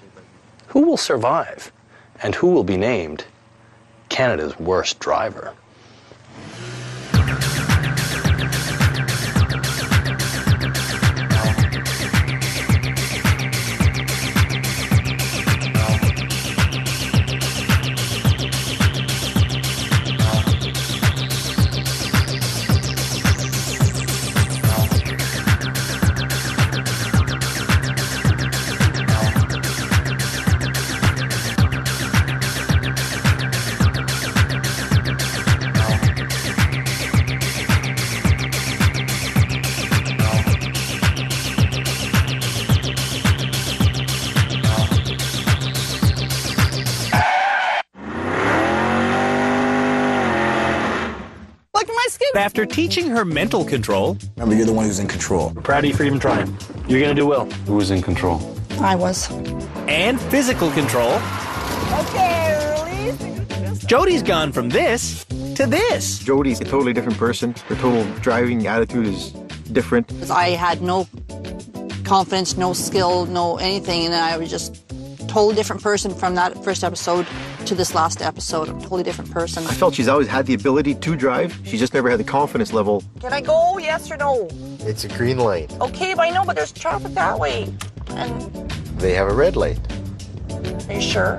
Who will survive? And who will be named Canada's worst driver? After teaching her mental control, Remember, you're the one who's in control. Proud of you for even trying. You're gonna do well. Who was in control? I was. and physical control, Okay, release. Jody's gone from this to this. Jody's a totally different person. Her total driving attitude is different. I had no confidence, no skill, no anything, and I was just a totally different person from that first episode to this last episode. A totally different person. I felt she's always had the ability to drive. She just never had the confidence level. Can I go? Yes or no? It's a green light. Okay, but I know, but there's traffic that way. And They have a red light. are you sure?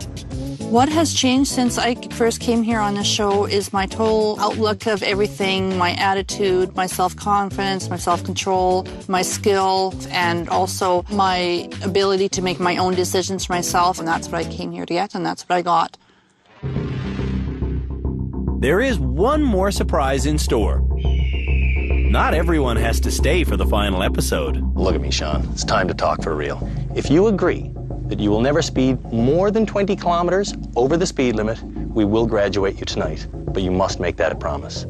What has changed since I first came here on the show is my total outlook of everything my attitude, my self confidence, my self control, my skill, and also my ability to make my own decisions for myself. And that's what I came here to get, and that's what I got. There is one more surprise in store. Not everyone has to stay for the final episode. Look at me, Sean. It's time to talk for real. If you agree that you will never speed more than 20 kilometers over the speed limit, we will graduate you tonight. But you must make that a promise.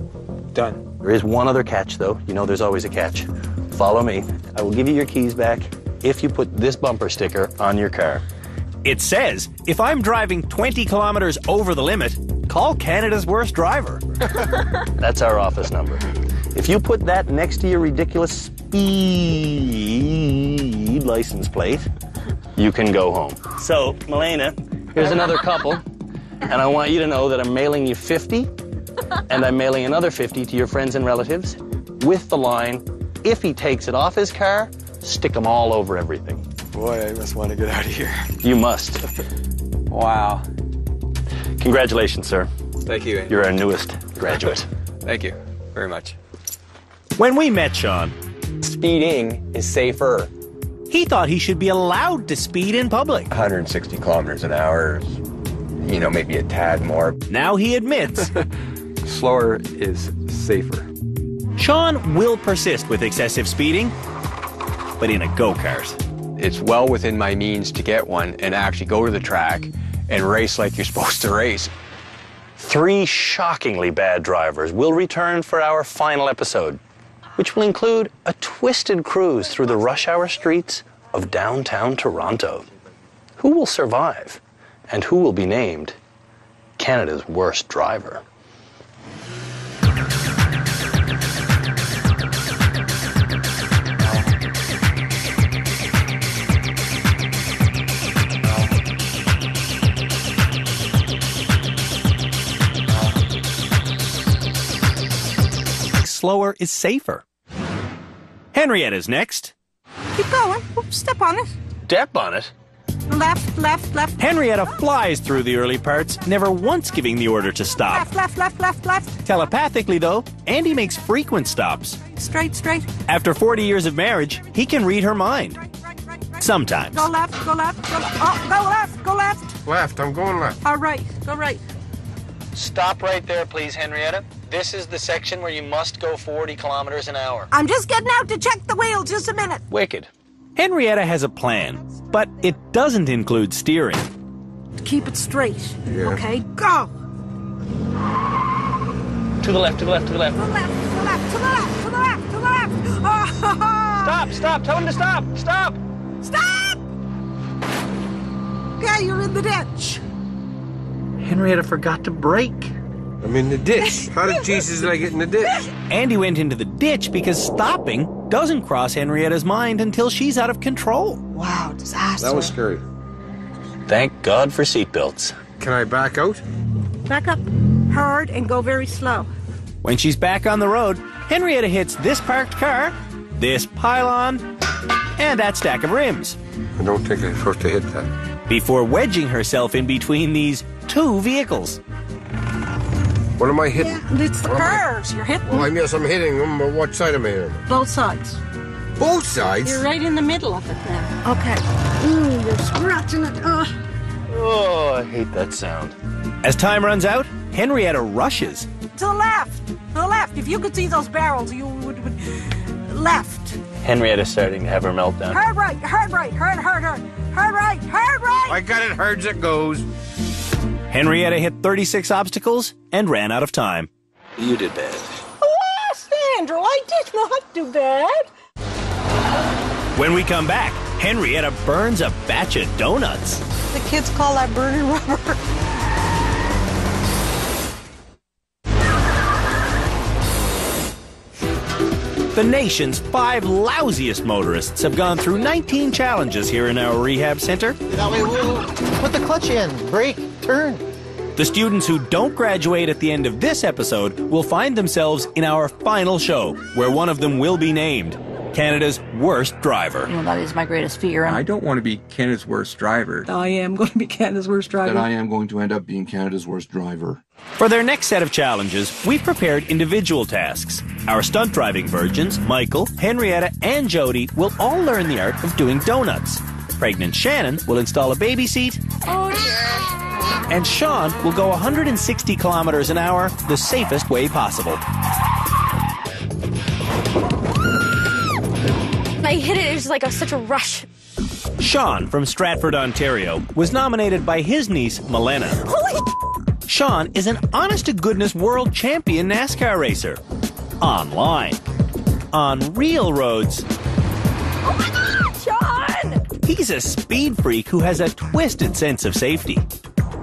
Done. There is one other catch, though. You know there's always a catch. Follow me. I will give you your keys back if you put this bumper sticker on your car. It says if I'm driving 20 kilometers over the limit, call Canada's worst driver. That's our office number. If you put that next to your ridiculous speed license plate, you can go home. So, Melena, here's another couple, and I want you to know that I'm mailing you 50, and I'm mailing another 50 to your friends and relatives with the line, if he takes it off his car, stick them all over everything. Boy, I must want to get out of here. You must. Wow. Congratulations, sir. Thank you. You're our newest graduate. Thank you very much. When we met Sean, Speeding is safer. he thought he should be allowed to speed in public. 160 kilometers an hour, you know, maybe a tad more. Now he admits Slower is safer. Sean will persist with excessive speeding, but in a go kart. It's well within my means to get one and actually go to the track and race like you're supposed to race. Three shockingly bad drivers will return for our final episode, which will include a twisted cruise through the rush hour streets of downtown Toronto. Who will survive? And who will be named Canada's worst driver? Slower is safer. Henrietta's next. Keep going. Oops, step on it. Step on it. Left, left, left. Henrietta flies through the early parts, never once giving the order to stop. Left, left, left, left, left. Telepathically, though, Andy makes frequent stops. Straight, straight. After 40 years of marriage, he can read her mind. Sometimes. Go left, go left, go left. Oh, go left, go left. Left, I'm going left. All right, go right. Stop right there, please, Henrietta. This is the section where you must go 40 kilometers an hour. I'm just getting out to check the wheel. Just a minute. Wicked. Henrietta has a plan, but it doesn't include steering. Keep it straight. Yeah. Okay, go. To the left, to the left, to the left. To the left, to the left, to the left, to the left, to the left. Oh, Stop, stop, tell him to stop, stop. Stop! Okay, you're in the ditch. Henrietta forgot to brake. I'm in the ditch. How did Jesus did I get in the ditch? Andy went into the ditch because stopping doesn't cross Henrietta's mind until she's out of control. Wow, disaster. That was scary. Thank God for seatbelts. Can I back out? Back up hard and go very slow. When she's back on the road, Henrietta hits this parked car, this pylon, and that stack of rims I don't think I'm supposed to hit that. before wedging herself in between these two vehicles. What am I hitting? It's the What curves. You're hitting Well, I guess I'm hitting them, but what side am I hitting? both sides. Both sides? You're right in the middle of it now. Okay. Ooh, you're scratching it. Uh, Oh, I hate that sound. As time runs out, Henrietta rushes. to the left. To the left. If you could see those barrels, you would. would left. Henrietta's starting to have her meltdown. Hard right. Hard right. Hard, hard, hard. Hard right. Hard right. I got it hard as it goes. Henrietta hit 36 obstacles and ran out of time. You did bad. What? I did not do that. When we come back, Henrietta burns a batch of donuts. The kids call that burning rubber. The nation's five lousiest motorists have gone through 19 challenges here in our rehab center. That way we'll put the clutch in, brake, turn. The students who don't graduate at the end of this episode will find themselves in our final show, where one of them will be named Canada's worst driver. You know, that is my greatest fear. I don't want to be Canada's worst driver. I am going to be Canada's worst driver. Then I am going to end up being Canada's worst driver. For their next set of challenges, we've prepared individual tasks. Our stunt driving virgins, Michael, Henrietta, and Jody, will all learn the art of doing donuts. Pregnant Shannon will install a baby seat. Oh, dear. And Sean will go 160 kilometers an hour the safest way possible. I hit it. It was like a, such a rush. Sean from Stratford, Ontario, was nominated by his niece, Milena. Holy Sean is an honest to goodness world champion NASCAR racer. Online. On real roads. Oh my god, Sean! He's a speed freak who has a twisted sense of safety.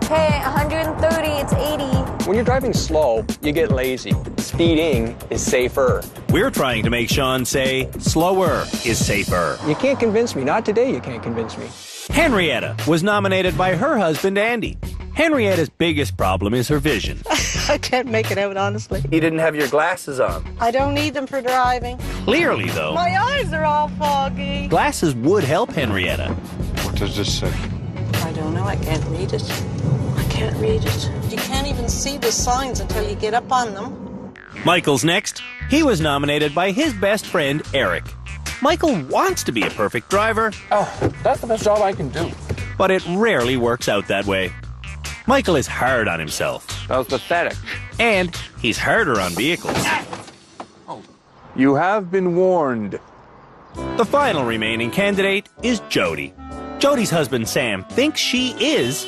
Hey, 130, it's 80. When you're driving slow, you get lazy. Speeding is safer. We're trying to make Sean say slower is safer. You can't convince me. Not today, you can't convince me. Henrietta was nominated by her husband Andy. Henrietta's biggest problem is her vision. I can't make it out, honestly. You didn't have your glasses on. I don't need them for driving. Clearly, though, My eyes are all foggy. glasses would help Henrietta. What does this say? I don't know. I can't read it. I can't read it. You can't even see the signs until you get up on them. Michael's next. He was nominated by his best friend, Eric. Michael wants to be a perfect driver, Oh, that's the best job I can do. but it rarely works out that way. Michael is hard on himself, That was pathetic. and he's harder on vehicles. Oh. You have been warned. The final remaining candidate is Jody. Jody's husband, Sam, thinks she is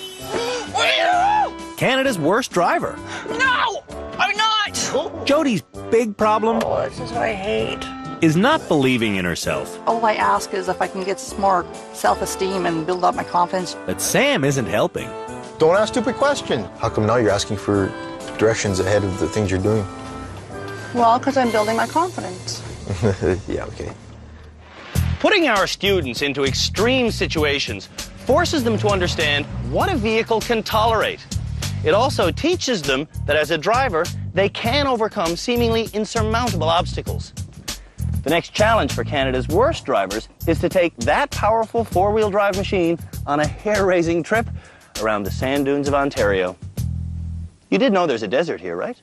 Canada's worst driver. No! I'm not! Jody's big problem Oh, this is what I hate. is not believing in herself. All I ask is if I can get some more self-esteem and build up my confidence. But Sam isn't helping. Don't ask stupid questions. How come now you're asking for directions ahead of the things you're doing? Well, because I'm building my confidence. yeah, okay. Putting our students into extreme situations forces them to understand what a vehicle can tolerate. It also teaches them that as a driver, they can overcome seemingly insurmountable obstacles. The next challenge for Canada's worst drivers is to take that powerful four wheel drive machine on a hair raising trip around the sand dunes of Ontario. You did know there's a desert here, right?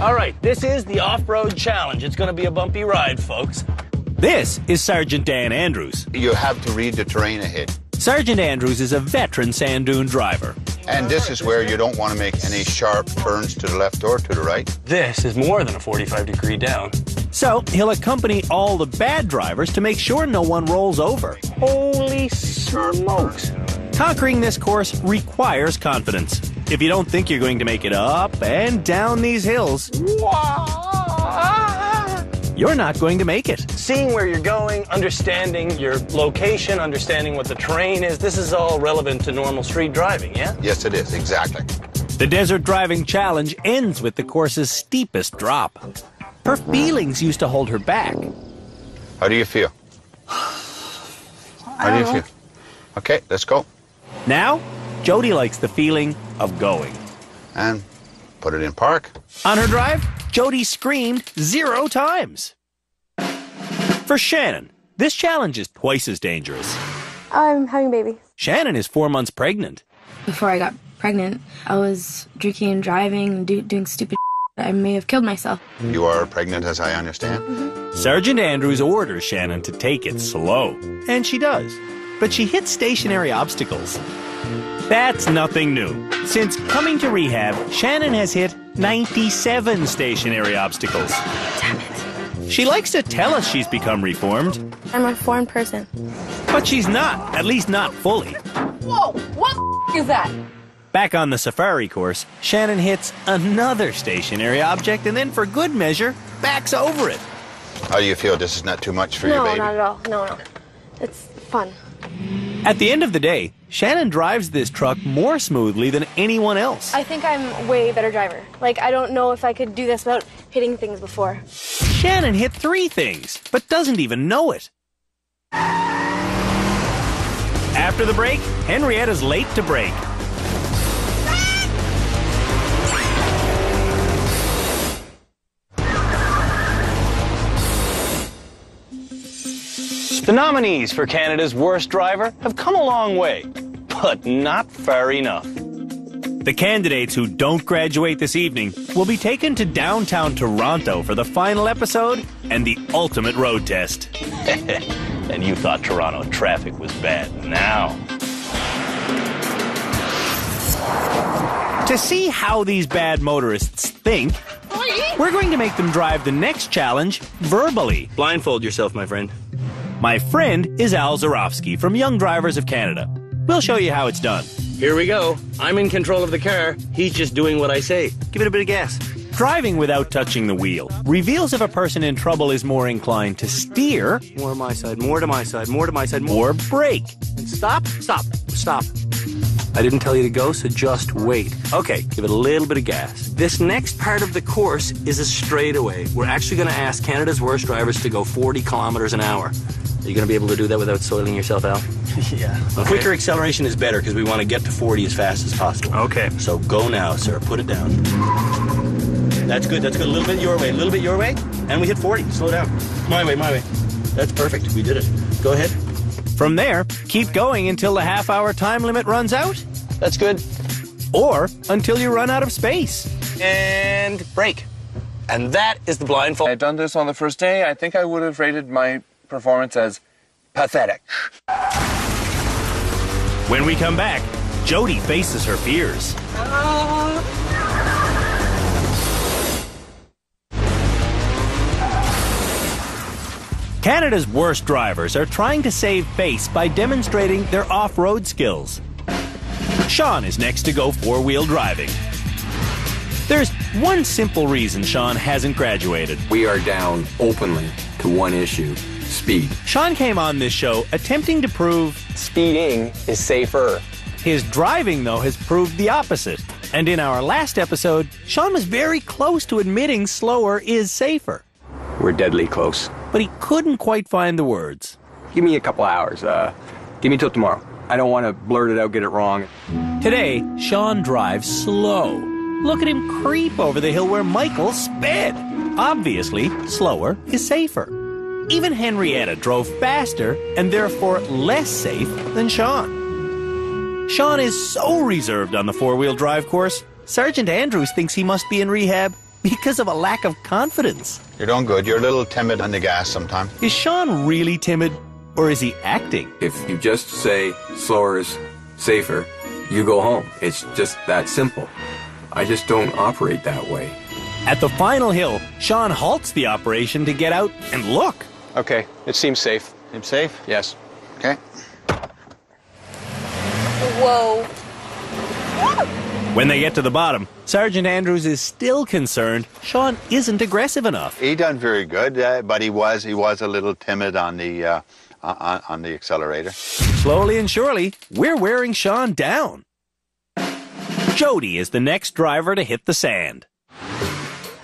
All right, this is the off road challenge. It's going to be a bumpy ride, folks. This is Sergeant Dan Andrews. You have to read the terrain ahead. Sergeant Andrews is a veteran sand dune driver. And this is where you don't want to make any sharp turns to the left or to the right. This is more than a 45 degree down. So he'll accompany all the bad drivers to make sure no one rolls over. Holy smokes. Conquering this course requires confidence. If you don't think you're going to make it up and down these hills, you're not going to make it. Seeing where you're going, understanding your location, understanding what the terrain is, this is all relevant to normal street driving, yeah? Yes, it is, exactly. The Desert Driving Challenge ends with the course's steepest drop. Her feelings used to hold her back. How do you feel? How do you feel? Okay, let's go. Now, Jody likes the feeling of going. And put it in park. On her drive, Jody screamed zero times. For Shannon, this challenge is twice as dangerous. I'm having a baby. Shannon is four months pregnant. Before I got pregnant, I was drinking and driving and do, doing stupid. I may have killed myself. You are pregnant, as I understand. Mm-hmm. Sergeant Andrews orders Shannon to take it slow, and she does. But she hits stationary obstacles. That's nothing new. Since coming to rehab, Shannon has hit 97 stationary obstacles. Damn it. She likes to tell us she's become reformed, I'm a foreign person. but she's not, at least not fully. Whoa! What is that? Back on the safari course, Shannon hits another stationary object and then, for good measure, backs over it. How do you feel? This is not too much for no, your baby? not at all. No, no. It's fun. At the end of the day, Shannon drives this truck more smoothly than anyone else. I think I'm way better driver. Like, I don't know if I could do this without hitting things before. Shannon hit three things, but doesn't even know it. After the brake, Henrietta's late to break. The nominees for Canada's worst driver have come a long way, but not far enough. The candidates who don't graduate this evening will be taken to downtown Toronto for the final episode and the ultimate road test. and you thought Toronto traffic was bad. Now, To see how these bad motorists think, we're going to make them drive the next challenge verbally. blindfold yourself, my friend. My friend is Al Zarofsky from Young Drivers of Canada. We'll show you how it's done. Here we go. I'm in control of the car. He's just doing what I say. Give it a bit of gas. Driving without touching the wheel reveals if a person in trouble is more inclined to steer More to my side, more to my side, more to my side, more. or brake. And stop, stop, stop. I didn't tell you to go, so just wait. Okay, give it a little bit of gas. This next part of the course is a straightaway. We're actually going to ask Canada's worst drivers to go 40 kilometers an hour. Are you going to be able to do that without soiling yourself out? Yeah. Okay. Quicker acceleration is better because we want to get to 40 as fast as possible. Okay. So go now, sir. Put it down. That's good. That's good. A little bit your way. A little bit your way. And we hit 40. Slow down. My way, my way. That's perfect. We did it. Go ahead. From there, keep going until the half hour time limit runs out, That's good. or until you run out of space. And brake. And that is the blindfold. I had done this on the first day, I think I would have rated my performance as pathetic. When we come back, Jody faces her fears. Canada's worst drivers are trying to save face by demonstrating their off road skills. Sean is next to go four wheel driving. There's one simple reason Sean hasn't graduated. We are down openly to one issue speed. Sean came on this show attempting to prove Speeding is safer. his driving, though, has proved the opposite. And in our last episode, Sean was very close to admitting slower is safer. We're deadly close. But he couldn't quite find the words. Give me a couple hours. Uh, give me till tomorrow. I don't want to blurt it out, get it wrong. Today, Sean drives slow. Look at him creep over the hill where Michael sped. Obviously, slower is safer. Even Henrietta drove faster and therefore less safe than Sean. Sean is so reserved on the four wheel drive course, Sergeant Andrews thinks he must be in rehab because of a lack of confidence. You're doing good. You're a little timid on the gas sometimes. Is Sean really timid or is he acting? If you just say slower is safer, you go home. It's just that simple. I just don't operate that way. At the final hill, Sean halts the operation to get out and look. Okay, it seems safe. Seems safe? Yes. Okay. Whoa. When they get to the bottom, Sergeant Andrews is still concerned Sean isn't aggressive enough. He done very good, uh, but he was he was a little timid on the uh, on, on the accelerator. Slowly and surely, we're wearing Sean down. Jody is the next driver to hit the sand.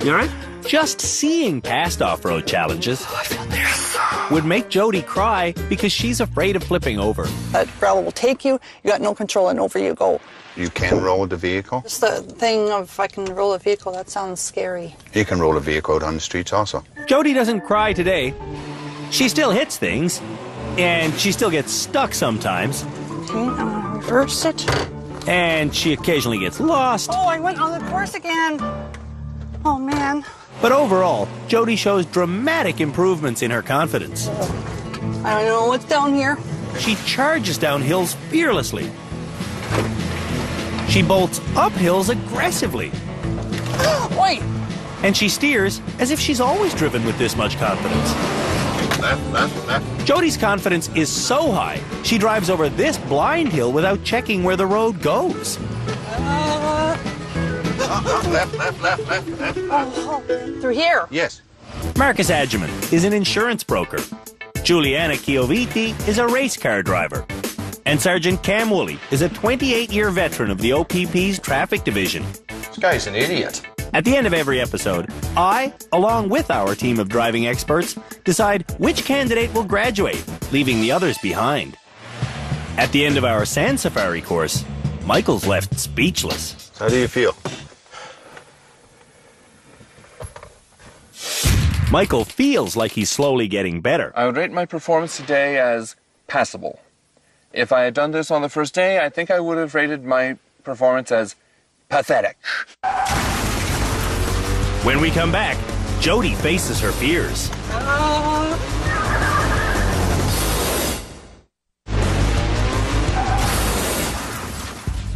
You alright? Just seeing past off road challenges would make Jody cry because she's afraid of flipping over. That gravel will take you. You got no control, and over you go. You can roll the vehicle. Just the thing of if I can roll a vehicle, that sounds scary. You can roll a vehicle out on the streets also. Jody doesn't cry today. She still hits things, and she still gets stuck sometimes, Okay, I'm gonna reverse it. and she occasionally gets lost. Oh, I went on the course again. Oh man. But overall, Jody shows dramatic improvements in her confidence. I don't know what's down here. She charges down hills fearlessly. She bolts up hills aggressively. Wait. And she steers as if she's always driven with this much confidence. Jody's confidence is so high, she drives over this blind hill without checking where the road goes. Uh, left, left, left, left, left. Oh, through here. Yes. Marcus Adjaman is an insurance broker. Juliana Chiovitti is a race car driver. And Sergeant Cam Woolley is a 28 year veteran of the OPP's traffic division. This guy's an idiot. At the end of every episode, I, along with our team of driving experts, decide which candidate will graduate, leaving the others behind. At the end of our sand safari course, Michael's left speechless. How do you feel? Michael feels like he's slowly getting better. I would rate my performance today as passable. If I had done this on the first day, I think I would have rated my performance as pathetic. When we come back, Jody faces her fears.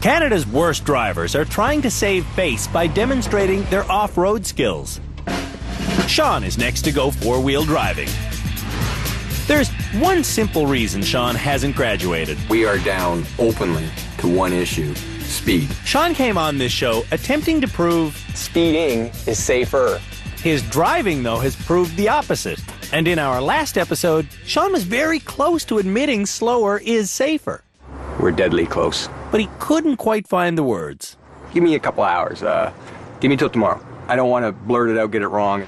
Canada's worst drivers are trying to save face by demonstrating their off road skills. Sean is next to go four wheel driving. There's one simple reason Sean hasn't graduated. We are down openly to one issue speed. Sean came on this show attempting to prove speeding is safer. His driving, though, has proved the opposite. And in our last episode, Sean was very close to admitting slower is safer. We're deadly close. But he couldn't quite find the words. Give me a couple hours. Uh, give me till tomorrow. I don't want to blurt it out, get it wrong.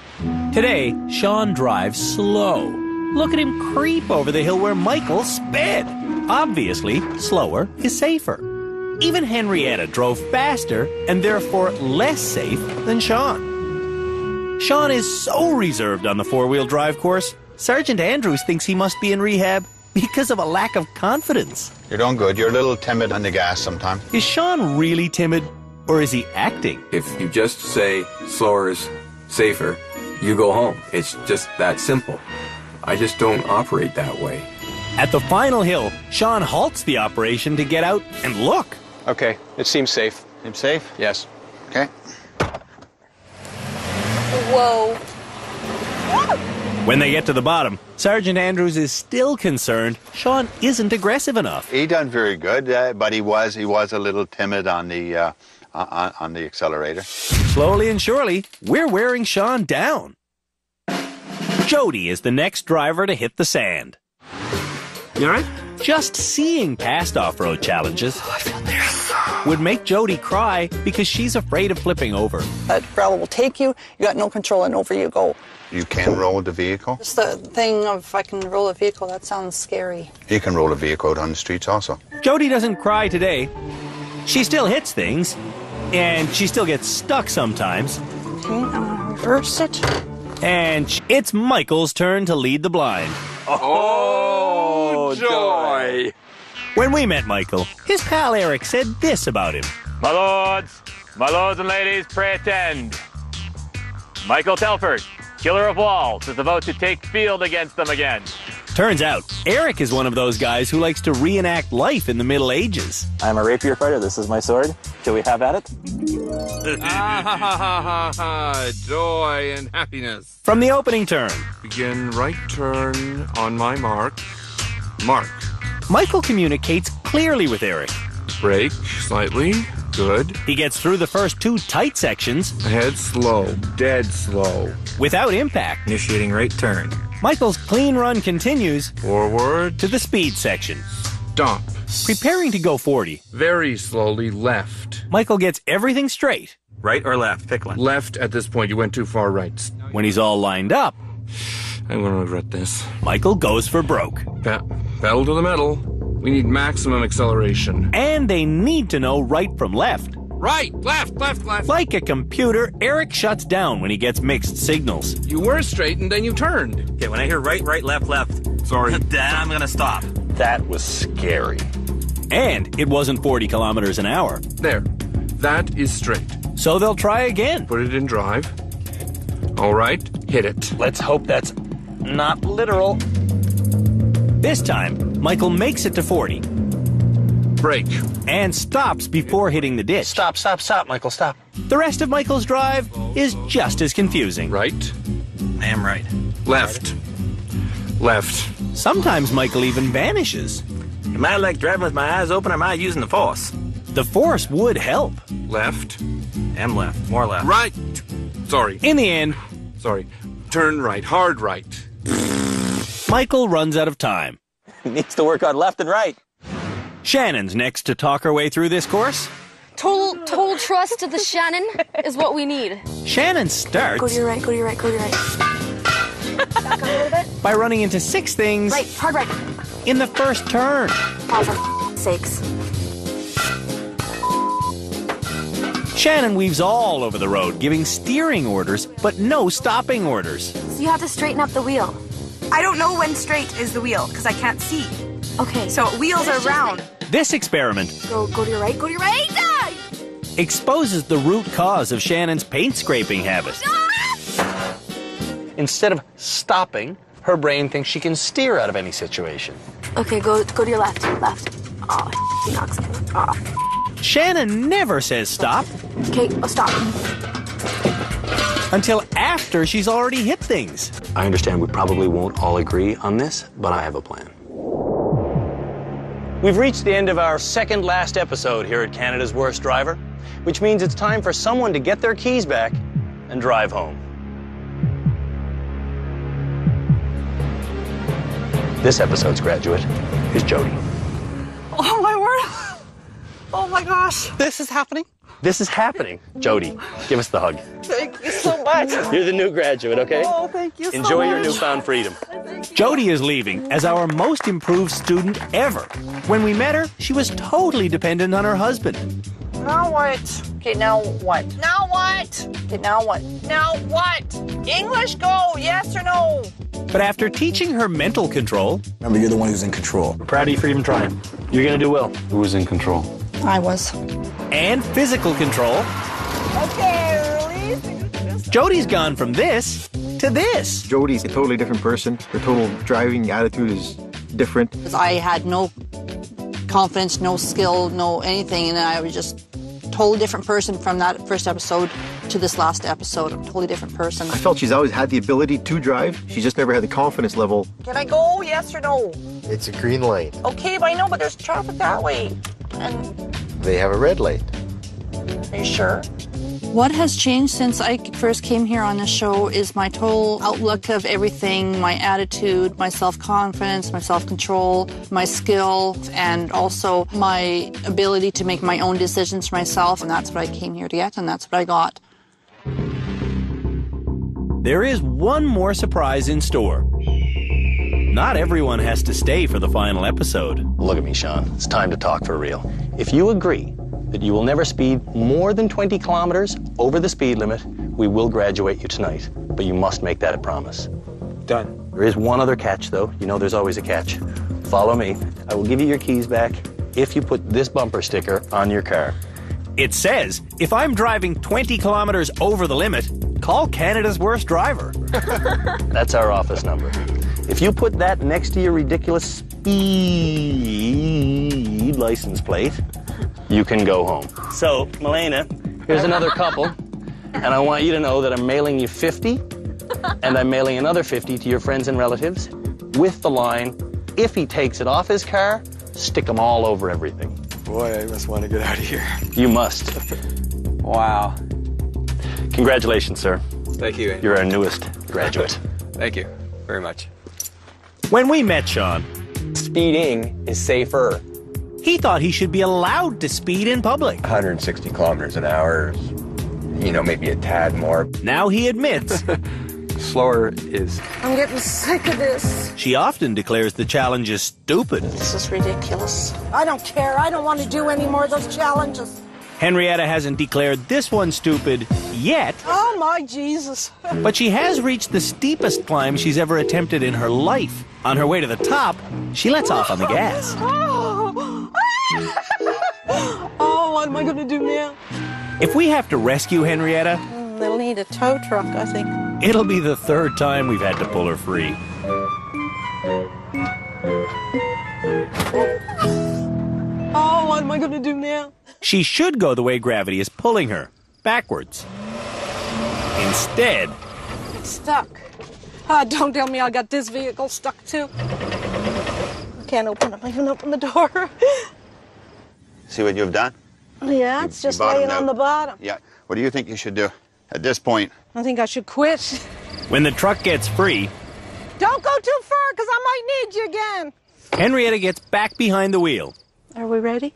Today, Sean drives slow. Look at him creep over the hill where Michael sped. Obviously, slower is safer. Even Henrietta drove faster and therefore less safe than Sean. Sean is so reserved on the four wheel drive course, Sergeant Andrews thinks he must be in rehab because of a lack of confidence. You're doing good. You're a little timid on the gas sometimes. Is Sean really timid or is he acting? If you just say slower is safer, you go home. It's just that simple. I just don't operate that way. At the final hill, Sean halts the operation to get out and look. Okay, it seems safe. Seems safe? Yes. Okay. Whoa. When they get to the bottom, Sergeant Andrews is still concerned Sean isn't aggressive enough. He done very good, uh, but he was he was a little timid on the uh, on, on the accelerator. Slowly and surely, we're wearing Sean down. Jody is the next driver to hit the sand. You alright? Just seeing past off-road challenges would make Jody cry because she's afraid of flipping over. That gravel will take you. You got no control, and over you go. You can roll the vehicle. Just the thing of if I can roll a vehicle, that sounds scary. You can roll a vehicle out on the streets also. Jody doesn't cry today. She still hits things, and she still gets stuck sometimes. Okay, I'm gonna reverse it. And it's Michael's turn to lead the blind. Oh, oh joy! When we met Michael, his pal Eric said this about him. My lords, my lords and ladies, pray attend. Michael Telford, killer of walls, is about to take field against them again. Turns out, Eric is one of those guys who likes to reenact life in the Middle Ages. I'm a rapier fighter. This is my sword. Shall we have at it? ah, ha, ha, ha, ha, ha. Joy and happiness. From the opening turn, Begin right turn on my mark. Mark. Michael communicates clearly with Eric. Brake slightly. Good. He gets through the first two tight sections Head slow. Dead slow. without impact. Initiating right turn. Michael's clean run continues Forward. to the speed section. Stop. Preparing to go 40, Very slowly left. Michael gets everything straight. Right or left? Pick one. Left at this point. You went too far right. When he's all lined up, I'm going to regret this. Michael goes for broke. Pe- pedal to the metal. We need maximum acceleration. And they need to know right from left. Right, left, left, left. Like a computer, Eric shuts down when he gets mixed signals. You were straight and then you turned. Okay, when I hear right, right, left, left, Sorry. then I'm gonna stop. That was scary. And it wasn't 40 kilometers an hour. There. That is straight. So they'll try again. Put it in drive. All right, hit it. Let's hope that's not literal. This time, Michael makes it to 40 Brake. and stops before hitting the ditch. Stop, stop, stop, Michael, stop. The rest of Michael's drive is just as confusing. Right. I am right. Left. Left. Sometimes Michael even vanishes. Am I like driving with my eyes open or am I using the force? The force would help. left, and left. More left. Right. Sorry. In the end, Sorry. Turn right. Hard right. Michael runs out of time. Needs to work on left and right. Shannon's next to talk her way through this course. Total, total trust to the Shannon is what we need. Shannon starts Go to your right, go to your right, go to your right. Back up a little bit. by running into six things Right, hard right. in the first turn. Oh, for sakes. Shannon weaves all over the road, giving steering orders, but no stopping orders. So you have to straighten up the wheel. I don't know when straight is the wheel because I can't see. Okay. So wheels are round. This experiment Go, go to your right, go to your right. Ah! exposes the root cause of Shannon's paint scraping habit. Instead of stopping, her brain thinks she can steer out of any situation. Okay, go, go to your left, left. Oh, he knocks me. Oh. Shannon never says stop Okay, oh, stop. until after she's already hit things. I understand we probably won't all agree on this, but I have a plan. We've reached the end of our second last episode here at Canada's Worst Driver, which means it's time for someone to get their keys back and drive home. This episode's graduate is Jody. Oh my word! Oh my gosh, this is happening. This is happening. Jody, give us the hug. Thank you so much. You're the new graduate, okay? Oh, thank you so much. Enjoy your newfound freedom. Jody is leaving as our most improved student ever. When we met her, she was totally dependent on her husband. Now what? Okay, now what? Now what? Okay, now what? Now what? English go, yes or no? But after teaching her mental control, Remember, you're the one who's in control. We're proud of you for even trying. You're gonna do well. Who was in control? I was. And physical control, Okay, release. Jody's gone from this to this. Jody's a totally different person. Her total driving attitude is different. I had no confidence, no skill, no anything, and I was just totally different person from that first episode to this last episode. A totally different person. I felt she's always had the ability to drive. She just never had the confidence level. Can I go? Yes or no? It's a green light. Okay, but I know, but there's traffic that way. And They have a red light. are you sure? What has changed since I first came here on the show is my total outlook of everything my attitude, my self confidence, my self control, my skill, and also my ability to make my own decisions for myself. And that's what I came here to get, and that's what I got. There is one more surprise in store. Not everyone has to stay for the final episode. Look at me, Sean. It's time to talk for real. If you agree that you will never speed more than 20 kilometers over the speed limit, we will graduate you tonight. But you must make that a promise. Done. There is one other catch, though. You know there's always a catch. Follow me. I will give you your keys back if you put this bumper sticker on your car. It says if I'm driving 20 kilometers over the limit, call Canada's worst driver. That's our office number. If you put that next to your ridiculous speed license plate, you can go home. So, Melena, here's another couple, and I want you to know that I'm mailing you 50, and I'm mailing another 50 to your friends and relatives with the line, if he takes it off his car, stick them all over everything. Boy, I must want to get out of here. You must. Wow. Congratulations, sir. Thank you. You're our newest graduate. Thank you very much. When we met Sean, Speeding is safer. he thought he should be allowed to speed in public. 160 kilometers an hour, you know, maybe a tad more. Now he admits Slower is I'm getting sick of this. she often declares the challenge is stupid. This is ridiculous. I don't care. I don't want to do any more of those challenges. Henrietta hasn't declared this one stupid yet, Oh my Jesus. but she has reached the steepest climb she's ever attempted in her life. On her way to the top, she lets off on the gas. Oh, oh what am I going to do now? If we have to rescue Henrietta, mm, They'll need a tow truck, I think. it'll be the third time we've had to pull her free. Oh, what am I going to do now? She should go the way gravity is pulling her, backwards. Instead, Stuck. Ah, don't tell me I got this vehicle stuck too. I can't open it. I can open the door. See what you've done? Yeah, it's You just bottomed laying on the bottom. Yeah. What do you think you should do at this point? I think I should quit. When the truck gets free, Don't go too far, because I might need you again. Henrietta gets back behind the wheel. Are we ready?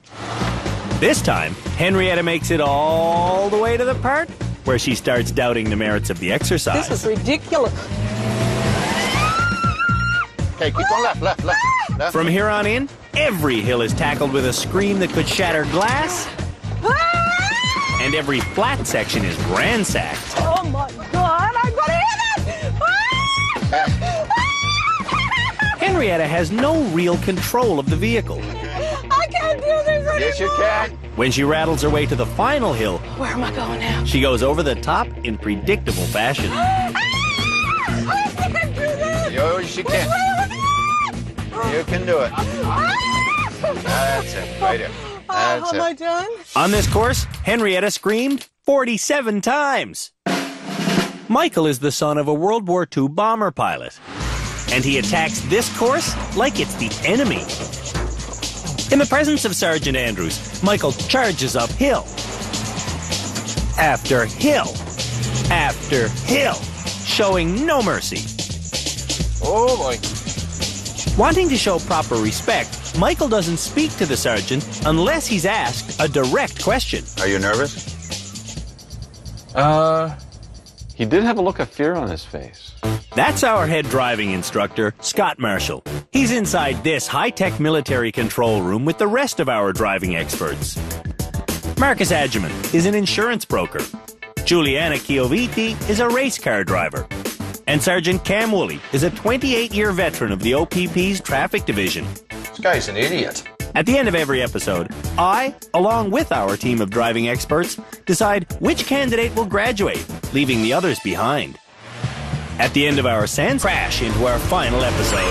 This time, Henrietta makes it all the way to the part where she starts doubting the merits of the exercise. This is ridiculous. Okay, keep going left, left, left, left. From here on in, every hill is tackled with a scream that could shatter glass, ah! and every flat section is ransacked. Oh my god, I'm gonna hit it! Ah! Ah! Henrietta has no real control of the vehicle. Yes, you can. When she rattles her way to the final hill, Where am I going now? she goes over the top in predictable fashion. Ah! Ah! I can't do this! Yes, you can. You can do it. Ah! That's it, right here. That's Oh, am I it. done? On this course, Henrietta screamed 47 times. Michael is the son of a World War II bomber pilot, and he attacks this course like it's the enemy. In the presence of Sergeant Andrews, Michael charges uphill. After hill. After hill. Showing no mercy. Oh boy. Wanting to show proper respect, Michael doesn't speak to the sergeant unless he's asked a direct question. Are you nervous? Uh, he did have a look of fear on his face. That's our head driving instructor, Scott Marshall. He's inside this high tech military control room with the rest of our driving experts. Marcus Adjaman is an insurance broker. Juliana Chiovitti is a race car driver. And Sergeant Cam Woolley is a 28 year veteran of the OPP's traffic division. This guy's an idiot. At the end of every episode, I, along with our team of driving experts, decide which candidate will graduate, leaving the others behind. At the end of our sand crash into our final episode.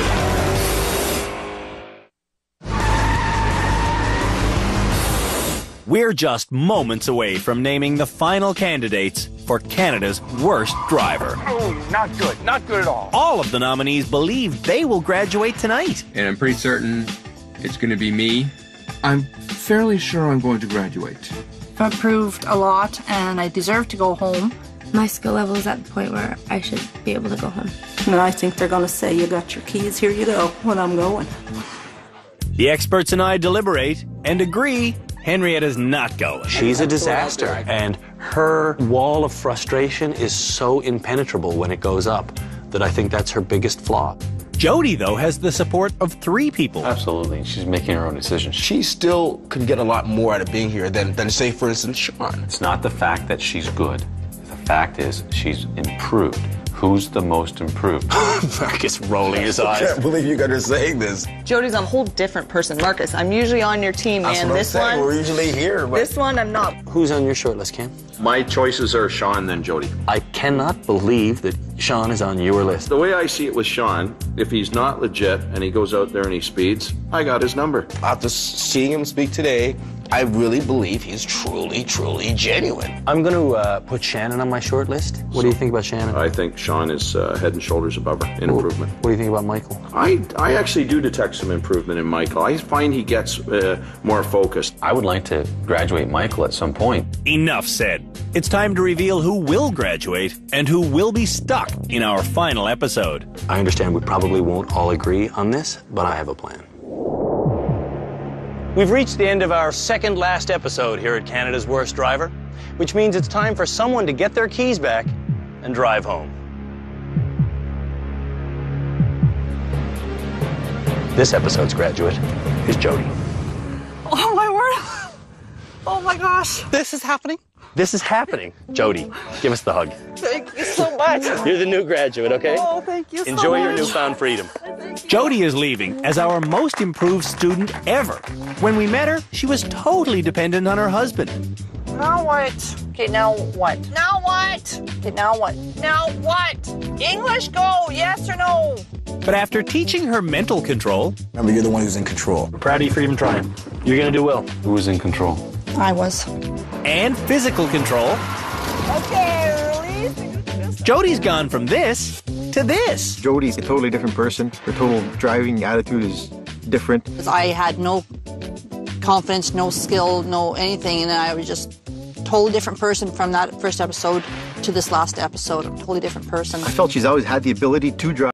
We're just moments away from naming the final candidates for Canada's worst driver. Oh, not good. Not good at all. All of the nominees believe they will graduate tonight. And I'm pretty certain it's going to be me. I'm fairly sure I'm going to graduate. I've improved a lot and I deserve to go home. My skill level is at the point where I should be able to go home. And I think they're gonna say, You got your keys, here you go, when I'm going. The experts and I deliberate and agree Henrietta's not going. She's a disaster, and her wall of frustration is so impenetrable when it goes up that I think that's her biggest flaw. Jody, though, has the support of three people. Absolutely. She's making her own decisions. She still could get a lot more out of being here than, than say, for instance, Sean. It's not the fact that she's good. The fact is she's improved. Who's the most improved? Marcus rolling his eyes. I can't believe you guys are saying this. Jody's a whole different person. Marcus, I'm usually on your team, That's man. what I'm this saying. one, We're usually here, but this one, I'm not. Who's on your short list, Cam? My choices are Sean then Jody. I cannot believe that Sean is on your list. The way I see it with Sean, if he's not legit and he goes out there and he speeds, I got his number. after seeing him speak today, I really believe he's truly, truly genuine. I'm going to uh, put Shannon on my short list. What do you think about Shannon? I think Sean is uh, head and shoulders above her in improvement. What do you think about Michael? I, I actually do detect some improvement in Michael. I find he gets uh, more focused. I would like to graduate Michael at some point. Enough said. It's time to reveal who will graduate and who will be stuck in our final episode. I understand we probably won't all agree on this, but I have a plan. We've reached the end of our second last episode here at Canada's Worst Driver, which means it's time for someone to get their keys back and drive home. This episode's graduate is Jody. Oh my word! Oh my gosh, this is happening. This is happening. Jody, give us the hug. Thank you so much. You're the new graduate, okay? Oh, thank you so Enjoy your newfound freedom. Jody is leaving as our most improved student ever. When we met her, she was totally dependent on her husband. Now what? Okay, now what? Now what? Okay, now what? Now what? English go, yes or no? But after teaching her mental control, Remember, you're the one who's in control. We're proud of you for even trying. You're gonna do well. Who is in control? I was. and physical control, Okay, release. Jody's gone from this to this. Jody's a totally different person. Her total driving attitude is different. I had no confidence, no skill, no anything, and I was just totally different person from that first episode to this last episode. A totally different person. I felt she's always had the ability to drive.